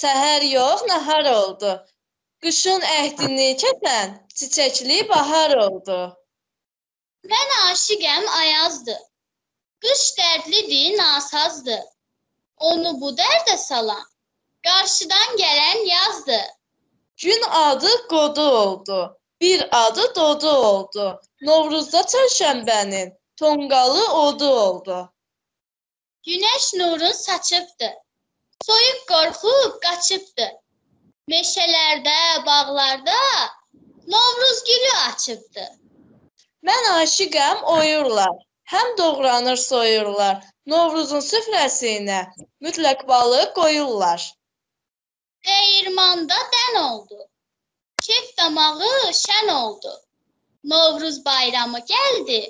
Səhər yox, nahar oldu. Qışın əhdini kəsən çiçəkli bahar oldu. Mən aşiqəm ayazdı. Qış dərdlidir, nasazdı. Onu bu dərdə salan qarşıdan gələn yazdı. Gün adı qodu oldu. Bir adı dodu oldu. Novruzda çərşənbənin tonqalı odu oldu. Günəş nuru saçıbdı. Soyuq qorxub qaçıbdı. Meşələrdə, bağlarda Novruz gülü açıbdı. Mən aşiqəm oyurlar. Həm doğranır soyurlar. Novruzun süfrəsinə mütləq balıq qoyurlar. Dəyirmanda dən oldu. Kef damağı şən oldu. Novruz bayramı gəldi.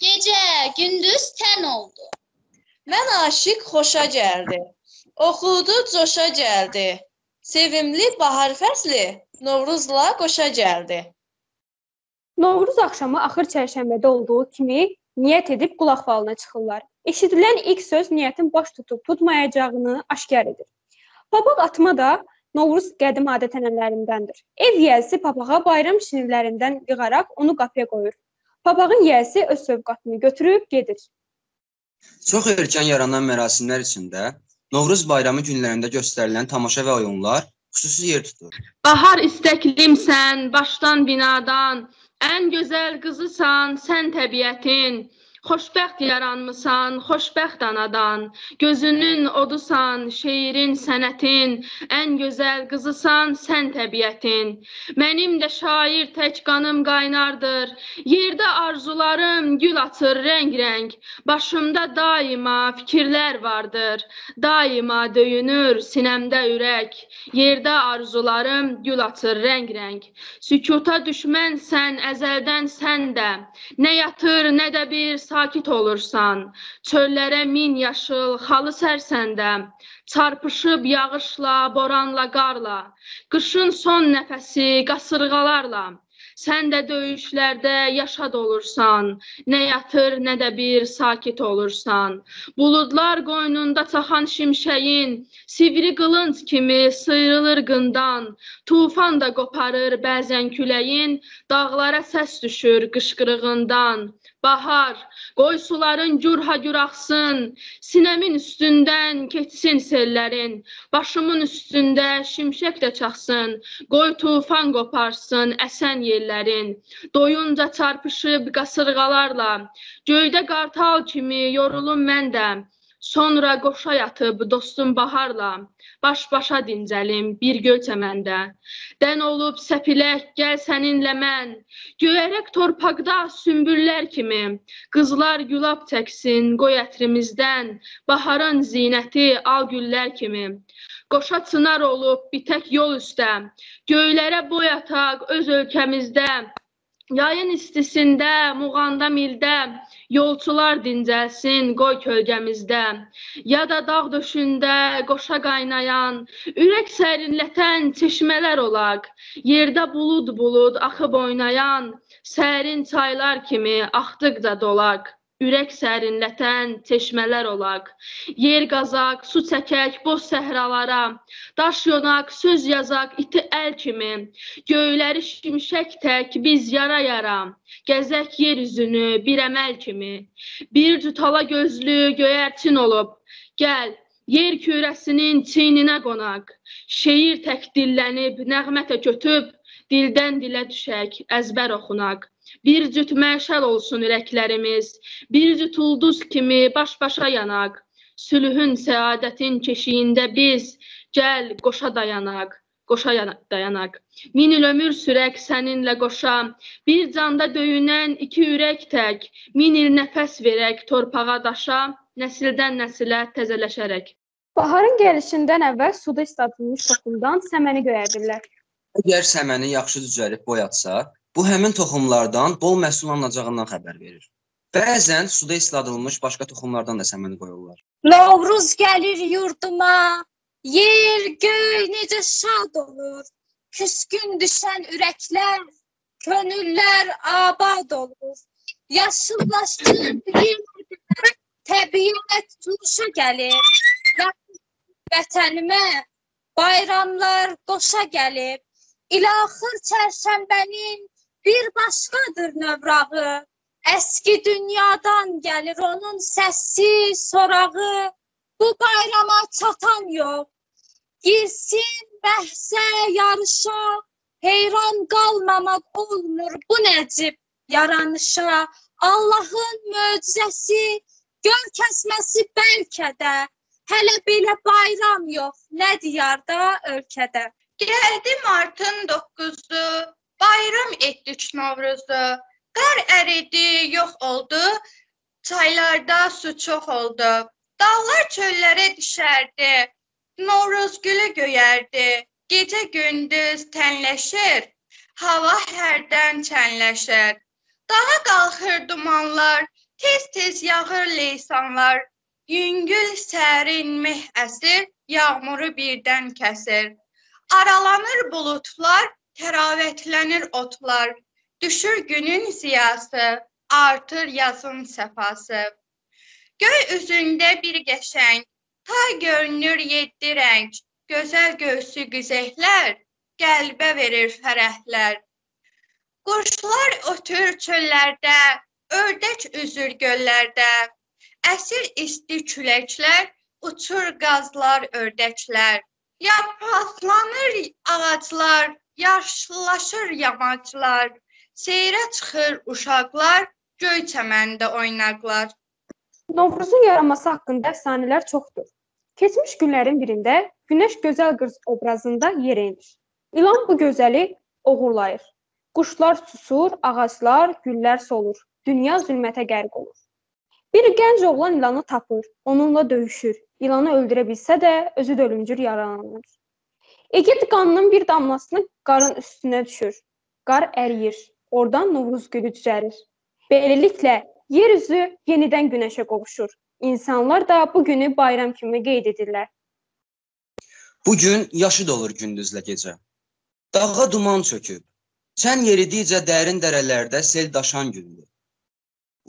Gecə, gündüz tən oldu. Mən aşiq xoşa gəldi. Oxudu, coşa gəldi. Sevimli bahar fəsli Novruzla qoşa gəldi. Novruz axşamı axır çərşənbədə olduğu kimi niyyət edib qulaq falına çıxırlar. Eşidilən ilk söz niyyətin baş tutub tutmayacağını aşkar edir. Papaq atma da Novruz qədim adət-ənənələrindəndir. Ev yiyəsi papağa bayram şirinlərindən yığaraq onu qapıya qoyur. Papağın yiyəsi öz sövqatını götürüb gedir. Çox erkən yaranan mərasimlər içində Novruz bayramı günlərində göstərilən tamaşa və oyunlar xüsusi yer tutur. Bahar istəklimsən, başdan binadan, ən gözəl qızısan sən təbiətin. Xoşbəxt yaranmısan, xoşbəxt anadan. Gözünün odusan, şeirin, sənətin, ən gözəl qızısan sən təbiətin. Mənim də şair tək qanım qaynardır. Yerdə arzularım gül açır rəng-rəng. Başımda daima fikirlər vardır. Daima döyünür sinəmdə ürək. Yerdə arzularım gül açır rəng-rəng. Sükuta düşmən sən əzəldən sən də. Nə yatır, nə də bir sakit olursan. Çöllərə min yaşıl xalı sərsəndə. Çarpışıb yağışla, boranla, qarla. Qışın son nəfəsi qasırğalarla. Sən də döyüşlərdə yaşad olursan, nə yatır, nə də bir sakit olursan. Buludlar qoynunda çaxan şimşəyin, sivri qılınc kimi sıyrılır qından. Tufan da qoparır bəzən küləyin, dağlara səs düşür qışqırığından. Bahar, qoy suların gür-ha-gür axsın, sinəmin üstündən keçsin sellərin, başımın üstündə şimşək də çaxsın, qoy tufan qoparsın əsən yerlərin. Doyunca çarpışıb qasırğalarla, göydə qartal kimi yorulum mən də, Sonra qoşa yatıb dostum baharla, baş-başa dincəlim bir göl çəməndə. Dən olub səpilək, gəl səninlə mən, göyərək torpaqda sümbüllər kimi, qızlar gülab çəksin qoy ətrimizdən, baharın zinəti al güllər kimi. Qoşa çınar olub bitək yol üstə, göylərə boy ataq öz ölkəmizdə. Yayın istisində, muğanda mildə, yolçular dincəlsin qoy kölgəmizdə. Ya da dağ döşündə qoşa qaynayan, ürək sərinlətən çeşmələr olaq. Yerdə bulud bulud axıb oynayan, sərin çaylar kimi axdıqca dolaq ürək sərinlətən çeşmələr olaq. Yer qazaq, su çəkək boz səhralara, daş yonaq, söz yazaq iti əl kimi, göyləri şimşək tək biz yara-yara, gəzək yer üzünü bir əməl kimi. Bir cütala gözlü göyərçin olub, gəl, yer kürəsinin çiyninə qonaq, şeir tək dillənib, nəğmə tək ötüb, dildən dilə düşək, əzbər oxunaq. Bir cüt məşəl olsun ürəklərimiz, bir cüt ulduz kimi baş-başa yanaq. Sülhün, səadətin keşiyində biz gəl qoşa dayanaq, qoşa dayanaq. Min il ömür sürək səninlə qoşa, bir canda döyünən iki ürək tək, min il nəfəs verək torpağa daşa, nəsildən nəsilə təzələşərək. Baharın gəlişindən əvvəl suda isladılmış toxumdan səməni göyərdirlər. Əgər səməni yaxşı düzəlib boyatsa, Bu həmin toxumlardan bol məhsul alınacağından xəbər verir. Bəzən suda isladılmış başqa toxumlardan da səməni qoyurlar. Novruz gəlir yurduma, yer, göy necə şad olur. Küskün düşən ürəklər, könüllər abad olur. Yaşıllaşır yer, təbiət cuşa gəlir. Vətənimə bayramlar qoşa gəlib. İlaxır çərşənbənin bir başqadır növrağı. Əski dünyadan gəlir onun səsi, sorağı. Bu bayrama çatan yox. Girsin bəhsə, yarışa, heyran qalmamaq olmur bu nəcib yaranışa. Allahın möcüzəsi, gör kəsməsi bəlkə də. Hələ belə bayram yox, nə diyarda, ölkədə. Gəldi martın 9-u, Bayram etdik Novruzda. Qar əridi, yox oldu. Çaylarda su çox oldu. Dağlar çöllərə düşərdi. Novruz gülü göyərdi. Gecə gündüz tənləşir. Hava hərdən çənləşir. Dağa qalxır dumanlar, tez-tez yağır leysanlar. Yüngül sərin meh əsir, yağmuru birdən kəsir. Aralanır buludlar, təravətlənir otlar, düşür günün ziyası, artır yazın səfası. Göy üzündə bir qəşəng, ta görünür yeddi rəng, gözəl göğsü güzəklər, qəlbə verir fərəhlər. Quşlar ötür çöllərdə, ördək üzür göllərdə, əsir isti küləklər, uçur qazlar, ördəklər. Yapraqlanır ağaclar, yaşlılaşır yamaclar, seyrə çıxır uşaqlar, göy çəməndə oynaqlar. Novruzun yaranması haqqında əfsanələr çoxdur. Keçmiş günlərin birində Günəş gözəl qız obrazında yerə enir. İlan bu gözəli oğurlayır. Quşlar susur, ağaclar, güllər solur. Dünya zülmətə qərq olur. Bir gənc oğlan ilanı tapır, onunla döyüşür. İlanı öldürə bilsə də özü də ölümcül yaralanır. Egipt qanının bir damlasını qarın üstünə düşür. Qar əriyir. Oradan Novruz gülü cücərir. Beləliklə yer üzü yenidən günəşə qovuşur. İnsanlar da bu günü bayram kimi qeyd edirlər. Bu gün yaşı dolur gündüzlə gecə. Dağa duman çöküb. Çən yeridikcə dərin dərələrdə sel daşan gündür.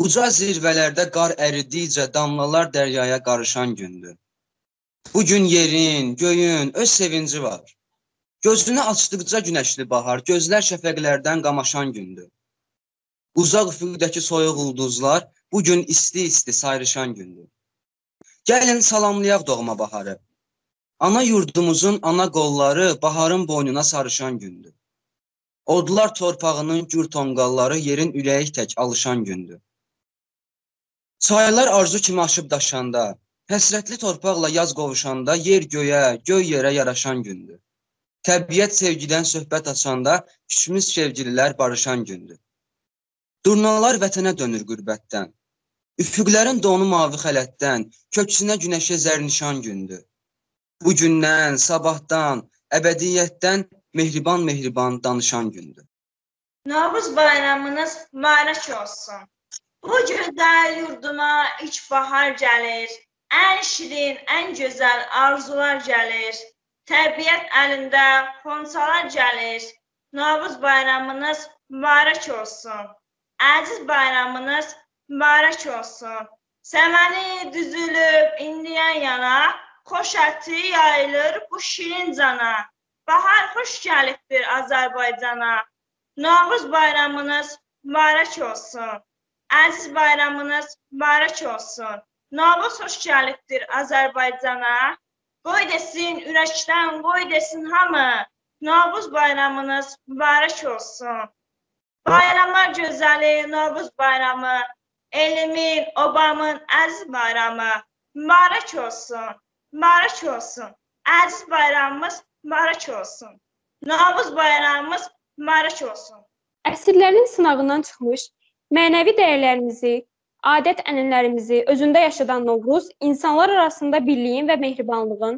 Uca zirvələrdə qar əridikcə damlalar dəryaya qarışan gündür. Bu gün yerin, göyün öz sevinci var. Gözünü açdıqca günəşli bahar, gözlər şəfəqlərdən qamaşan gündür. Uzaq üfüqdəki soyuq ulduzlar bu gün isti-isti sayrışan gündür. Gəlin salamlayaq doğma baharı. Ana yurdumuzun ana qolları baharın boynuna sarışan gündür. Odlar torpağının gür tonqalları yerin ürəyi tək alışan gündür. Çaylar arzu kimi aşıb daşanda, həsrətli torpaqla yaz qovuşanda yer göyə, göy yerə yaraşan gündür. Təbiət sevgidən söhbət açanda küçmüş sevgililər barışan gündür. Durnalar vətənə dönür qürbətdən. Üfüqlərin donu mavi xələtdən, köksünə günəşə zərnişan gündür. Bu gündən, sabahdan, əbədiyyətdən mehriban-mehriban danışan gündür. Novruz bayramınız mübarək olsun. Bu gözəl yurduma ilk bahar gəlir. Ən şirin, ən gözəl arzular gəlir. Təbiət əlində xonçalar gəlir. Novruz bayramınız mübarək olsun. Əziz bayramınız mübarək olsun. Səməni düzülüb indiyan yana, xoş əti yayılır bu şirin cana. Bahar xoş gəlibdir Azərbaycana. Novruz bayramınız mübarək olsun. Əziz bayramınız mübarək olsun. Novruz xoş gəlibdir Azərbaycana. Qoy desin ürəkdən, qoy desin hamı. Novruz bayramınız mübarək olsun. Bayramlar gözəli Novruz bayramı, elimin, obamın əziz bayramı mübarək olsun. Mübarək olsun. Əziz bayramımız mübarək olsun. Novruz bayramımız mübarək olsun. Əsrlərin sınağından çıxmış Mənəvi dəyərlərimizi, adət-ənənələrimizi özündə yaşadan Novruz insanlar arasında birliyin və mehribanlığın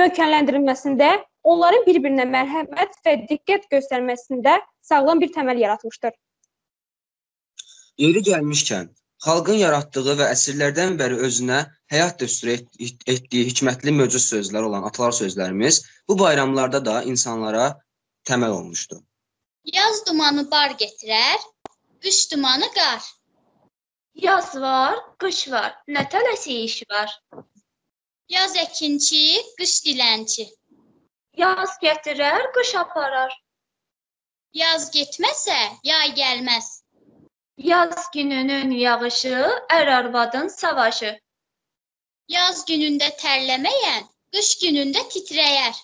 möhkəmləndirilməsində, onların bir-birinə mərhəmət və diqqət göstərməsində sağlam bir təməl yaratmışdır. Yeri gəlmişkən, xalqın yaratdığı və əsrlərdən bəri özünə həyat dəsturu et etdiyi hikmətli mövcud sözlər olan atalar sözlərimiz bu bayramlarda da insanlara təməl olmuşdu. Yaz dumanı bar gətirər, Qış dumanı qar. Yaz var, qış var. Nə tələsik var? Yaz əkinçi, qış dilənçi. Yaz gətirər, qış aparar. Yaz getməsə, yay gəlməz. Yaz gününün yağışı, ər arvadın savaşı. Yaz günündə tərləməyən, qış günündə titrəyər.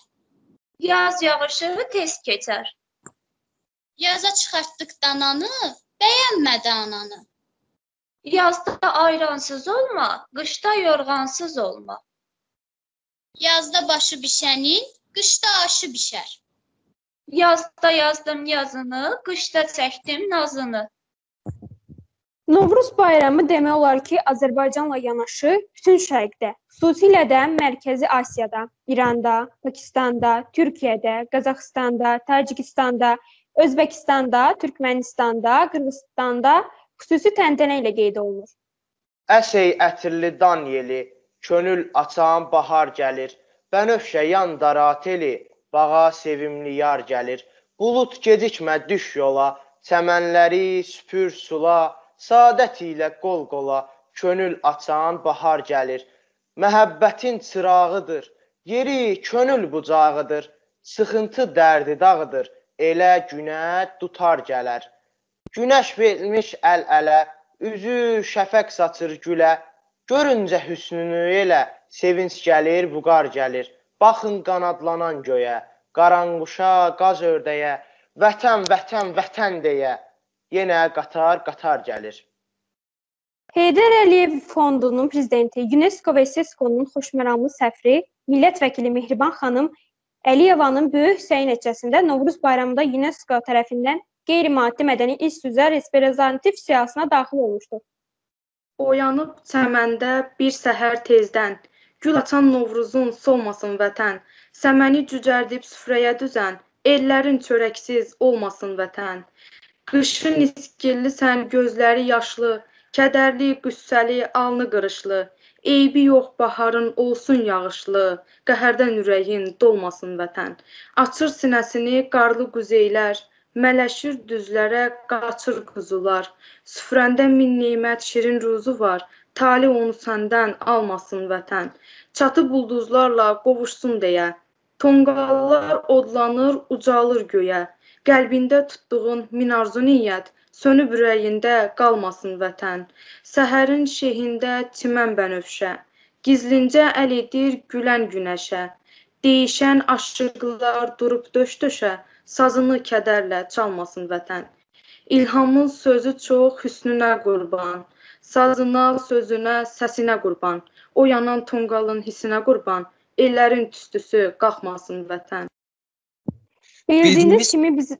Yaz yağışı tez keçər. Yaza çıxartdıq dananı, Bəyənmədi ananı. Yazda ayransız olma, qışda yorğansız olma. Yazda başı bişənin, qışda aşı bişər. Yazda yazdım yazını, qışda çəkdim nazını. Novruz bayramı demək olar ki, Azərbaycanla yanaşı bütün şərqdə, xüsusilə də Mərkəzi Asiyada, İranda, Pakistanda, Türkiyədə, Qazaxıstanda, Tacikistanda, Özbəkistanda, Türkmənistanda, Qırğızstanda xüsusi təntənə ilə qeyd olunur. Əsey ətirli dan yeli, könül açan bahar gəlir. Bənövşə yan darateli, bağa sevimli yar gəlir. Bulud gecikmə düş yola, çəmənləri süpür sula, sadət ilə qol-qola, könül açan bahar gəlir. Məhəbbətin çırağıdır, yeri könül bucağıdır, sıxıntı dərdi dağıdır elə günə tutar gələr. Günəş vermiş əl-ələ, üzü şəfəq saçır gülə. Görüncə hüsnünü elə, sevinç gəlir, vüqar gəlir. Baxın qanadlanan göyə, qaranquşa, qaz ördəyə, vətən, vətən, vətən deyə yenə qatar-qatar gəlir. Heydər Əliyev Fondunun prezidenti, UNESCO və SESCO-nun xoşməramlı səfiri, millət vəkili Mehriban xanım Əliyevanın böyük səyi nəticəsində Novruz bayramında UNESCO tərəfindən qeyri-maddi mədəni irs üzrə reprezentativ siyahısına daxil olmuşdur. Oyanıb çəməndə bir səhər tezdən, gül açan Novruzun solmasın vətən, səməni cücərdib süfrəyə düzən, ellərin çörəksiz olmasın vətən. Qışın iskillisən, gözləri yaşlı, kədərli, qüssəli, alnı qırışlı. Eybi yox baharın olsun yağışlı, qəhərdən ürəyin dolmasın vətən. Açır sinəsini qarlı quzeylər, mələşir düzlərə qaçır quzular. Süfrəndə min nemət şirin ruzu var, tali onu səndən almasın vətən. Çatıb ulduzlarla qovuşsun deyə, tonqallar odlanır, ucalır göyə. Qəlbində tutduğun min arzu niyyət, sönüb ürəyində qalmasın vətən. Səhərin şehində çimən bənövşə, gizlincə əl edir gülən günəşə. Deyişən aşıqlar durub döş-döşə, sazını kədərlə çalmasın vətən. İlhamın sözü çox hüsnünə qurban, sazına, sözünə, səsinə qurban. O yanan tonqalın hissinə qurban, ellərin tüstüsü qalxmasın vətən. Bildiyiniz kimi biz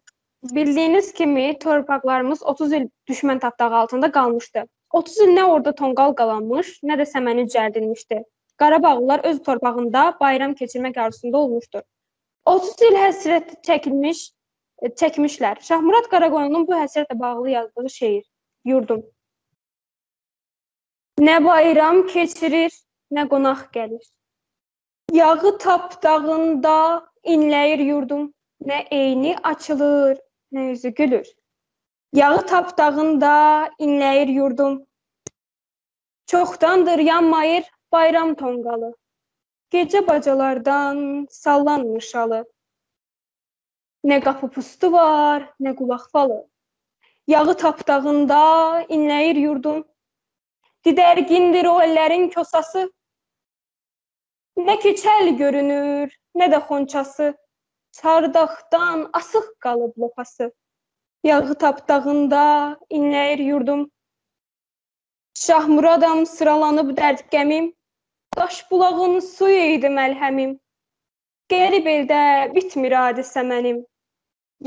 bildiyiniz kimi torpaqlarımız 30 il düşmən tapdağı altında qalmışdı. 30 il nə orada tonqal qalanmış, nə də səməni cərdilmişdi. Qarabağlılar öz torpağında bayram keçirmək arzusunda olmuşdur. 30 il həsrət çəkilmiş çəkmişlər. Şahmurad Qaraqoyunlu'nun bu həsrətlə bağlı yazdığı şeir Yurdum. Nə bayram keçirir, nə qonaq gəlir. Yağı tapdağında inləyir yurdum, nə eyni açılır, nə üzü gülür. Yağı tapdağında inləyir yurdum. Çoxdandır yanmayır bayram tonqalı. Gecə bacalardan sallanmış alı. Nə qapı pustu var, nə qulaq falı. Yağı tapdağında inləyir yurdum. Didərgindir o ellərin kosası. Nə keçəl görünür, nə də xonçası. Çardaqdan asıq qalıb lopası. Yağı tapdağında inləyir yurdum. Şahmuradam sıralanıb dərd qəmim. Daş bulağın suyu idi məlhəmim. Qərib eldə bitmir hadisə mənim.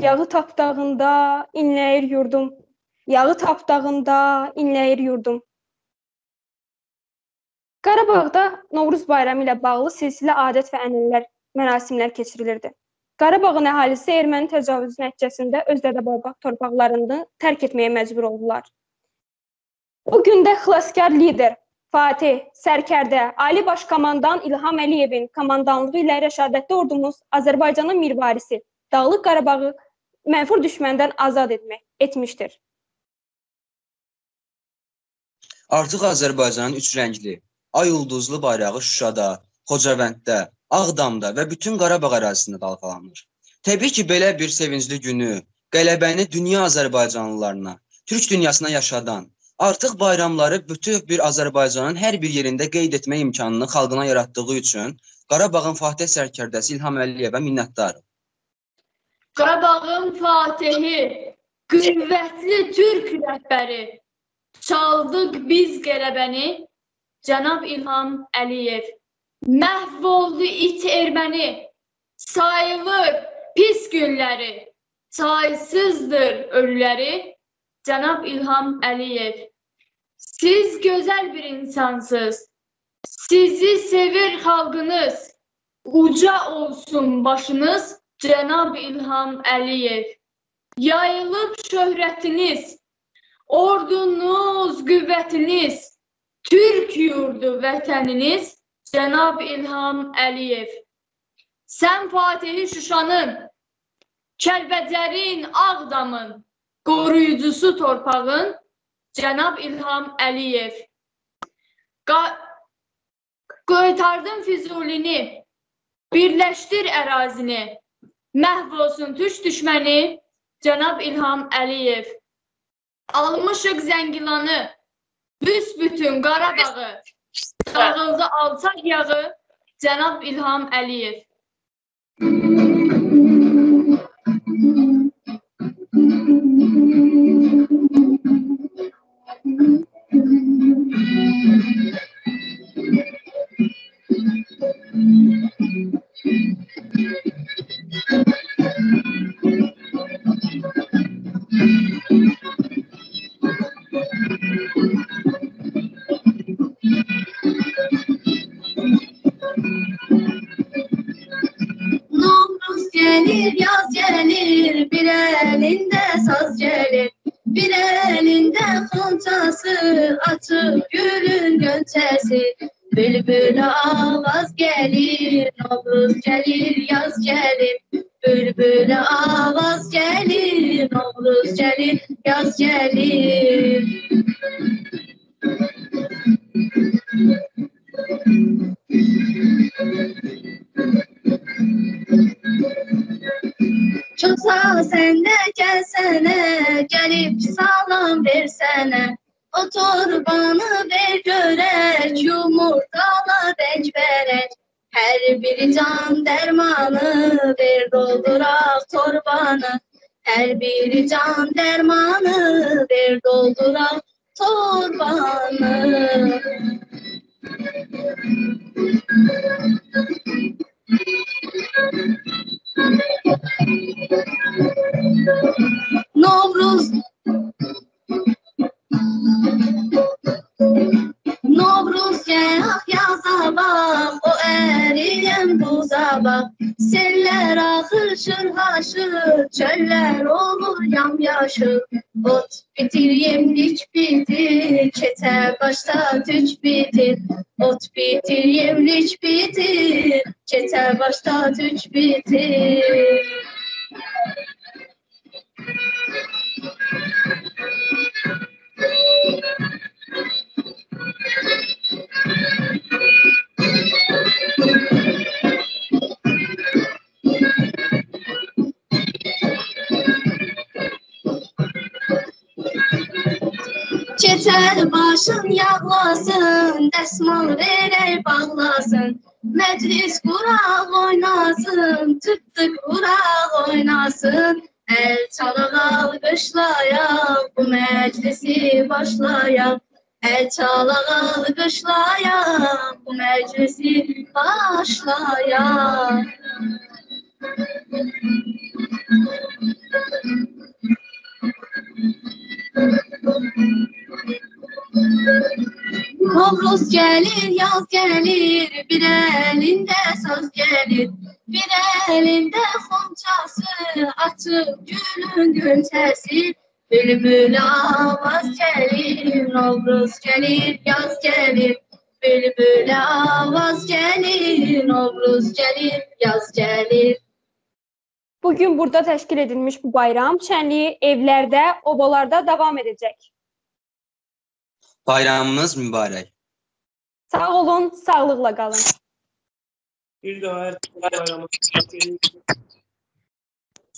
Yağı tapdağında inləyir yurdum. Yağı tapdağında inləyir yurdum. Qarabağda Novruz bayramı ilə bağlı silsilə adət və ənənələr, mərasimlər keçirilirdi. Qarabağın əhalisi erməni təcavüzü nəticəsində öz dədə-baba torpaqlarını tərk etməyə məcbur oldular. Bu gündə xilaskar lider Fatih, sərkərdə, Ali Baş Komandan İlham Əliyevin komandanlığı ilə rəşadətli ordumuz Azərbaycanın mirvarisi Dağlıq Qarabağı mənfur düşməndən azad etmək etmişdir. Artıq Azərbaycanın üç rəngli, ay ulduzlu bayrağı Şuşada, Xocavənddə, Ağdamda və bütün Qarabağ ərazisində dalğalanır. Təbii ki, belə bir sevincli günü, qələbəni dünya Azərbaycanlılarına, Türk dünyasına yaşadan, artıq bayramları bütün bir Azərbaycanın hər bir yerində qeyd etmə imkanını xalqına yaratdığı üçün Qarabağın Fatih sərkərdəsi İlham Əliyevə minnətdarım. Qarabağın Fatihi, qüvvətli Türk rəhbəri, çaldıq biz qələbəni, Cənab İlham Əliyev. Məhv oldu it erməni, sayılır pis günləri, saysızdır ölüləri, Cənab İlham Əliyev. Siz gözəl bir insansınız. Sizi sevir xalqınız. Uca olsun başınız, Cənab İlham Əliyev. Yayılıb şöhrətiniz, ordunuz, qüvvətiniz, Türk yurdu vətəniniz, Cənab İlham Əliyev. Sən Fatihi Şuşanın, Kəlbəcərin, Ağdamın qoruyucusu torpağın Cənab İlham Əliyev. Qaytardın Füzulini, birləşdir ərazini, məhv olsun türk düşməni Cənab İlham Əliyev. Almışıq Zəngilanı, büsbütün Qarabağı, dağıldı alçaq yağı Cənab İlham Əliyev. O bitireyim hiç bitir çete başta tüç bitir ot bitireyim hiç bitir çete başta tüç bitir Thank you. yeter başın yağlasın, desmal verer bağlasın. Meclis kural oynasın, tüttük kural oynasın. El çalak alkışlayak, bu meclisi başlayak. El çalak alkışlayak, bu meclisi başlayak. Thank you. Novruz gelir, yaz gelir, bir elinde söz gelir. Bir elinde xonçası, açıp gülün gönçəsi. Bülbül avaz gelir, Novruz gelir, yaz gelir. Bülbül avaz gelir, Novruz gelir, yaz gelir. Bugün burada təşkil edilmiş bu bayram şənliyi evlərdə, obalarda davam edəcək. Bayramınız mübarək. Sağ olun, sağlıqla qalın. Bir daha hər bayramı təbrik edirik.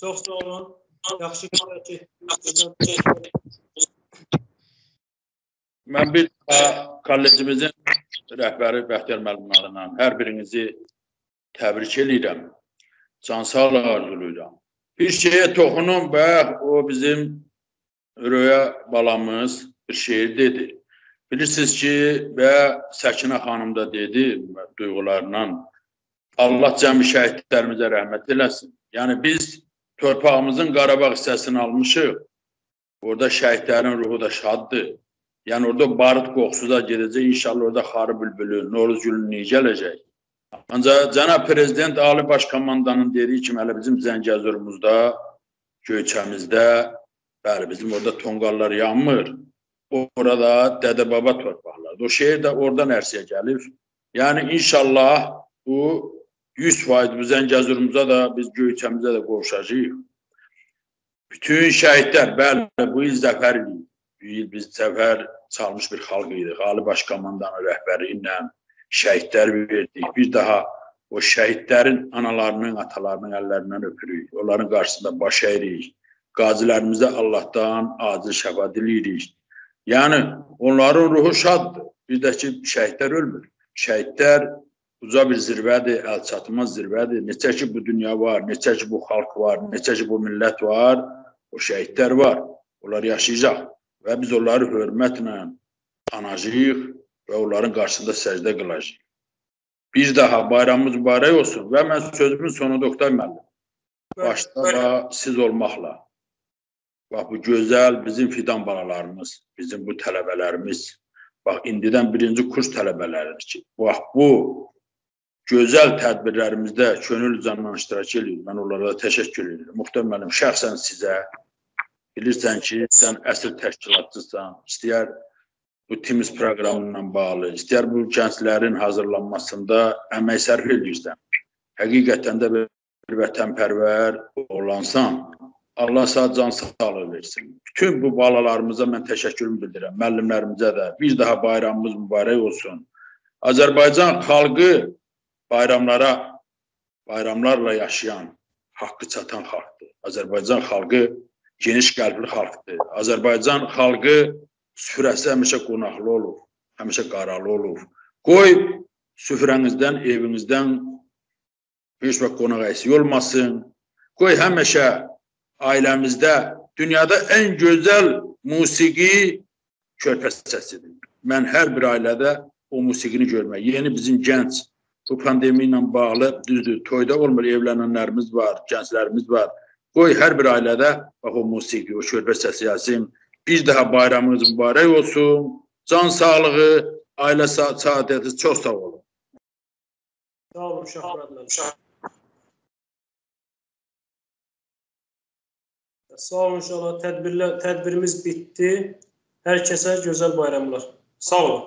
Çox sağ olun. Yaxşı etdiniz. Mən bir daha kollecimizin rəhbəri Bəxtiyar müəllimlərindən hər birinizi təbrik edirəm. Can sağlığı arzulayıram. Bir şeyə toxunum və o bizim Röya balamız bir şeir dedi. Bilirsiniz ki, və Səkinə xanım da dedi duyğularla Allah cəmi şəhidlərimizə rəhmət eləsin. Yəni biz torpağımızın Qarabağ hissəsini almışıq. Orada şəhidlərin ruhu da şaddır. Yəni orada barıt qoxusu da gedəcək. İnşallah orada xarı bülbülü, Noruz gülünü gələcək. Ancaq cənab prezident Ali Baş Komandanın dediyi kimi hələ bizim Zəngəzurumuzda, Göyçəmizdə, bəli bizim orada tonqallar yanmır. Orada dədə-baba torpaqlardır. O şehir də oradan ərsəyə gəlir. Yəni inşallah bu 100% bu Zəngəzurumuza da biz Göyçəmizə də qovuşacağıq. Bütün şəhidlər, bəli, bu il zəfər idi. Bu il biz zəfər çalmış bir xalq idik. Ali Baş Komandanın rəhbəri ilə şəhidlər verdik. Bir daha o şəhidlərin analarının, atalarının əllərindən öpürük. Onların qarşısında baş əyirik. Qazilərimizə Allahdan acil şəfa diləyirik. Yəni onların ruhu şaddır. Bir də ki şəhidlər ölmür. Şəhidlər uca bir zirvədir, əl çatmaz zirvədir. Neçə ki bu dünya var, neçə ki bu xalq var, neçə ki bu millət var, o şəhidlər var. Onlar yaşayacaq və biz onları hörmətlə anacağıq və onların qarşısında səcdə qılacağıq. Bir daha bayramımız mübarək olsun və mən sözümün sonunda Oktay müəllim. Başda da siz olmaqla. Bax bu gözəl bizim fidan balalarımız, bizim bu tələbələrimiz. Bax indidən birinci kurs tələbələridir ki, bax bu gözəl tədbirlərimizdə könül canla iştirak edir. Mən onlara da təşəkkür edirəm. Muxtar müəllim, şəxsən sizə bilirsən ki, sən əsl təşkilatçısan. İstəyər bu Teams proqramı ilə bağlı, istəyər bu gənclərin hazırlanmasında əmək sərf edirsən. Həqiqətən də bir vətənpərvər olansan. Allah sağ can sağlığı versin. Bütün bu balalarımıza mən təşəkkürümü bildirirəm. Müəllimlərimizə də. Bir daha bayramımız mübarək olsun. Azərbaycan xalqı bayramlara, bayramlarla yaşayan, haqqı çatan xalqdır. Azərbaycan xalqı geniş qəlbli xalqdır. Azərbaycan xalqı süfrəsi həmişə qonaqlı olur, həmişə qaralı olur. Qoy süfrənizdən, evinizdən heç vaxt qonaq əksik olmasın. Qoy həmişə ailəmizdə dünyada ən gözəl musiqi körpə səsidir. Mən hər bir ailədə o musiqini görmək. Yeni bizim gənc bu pandemiya ilə bağlı düzdür, toyda olmur, evlənənlərimiz var, gənclərimiz var. Qoy hər bir ailədə bax o musiqi, o körpə səsi yazsın. Bir daha bayramınız mübarək olsun. Can sağlığı, ailə sa saadəti çox sağ olun. Sağ olun uşaqlar. Sağ olun inşallah. Tədbirlər, tədbirimiz bitdi. Hər kəsə gözəl bayramlar. Sağ olun.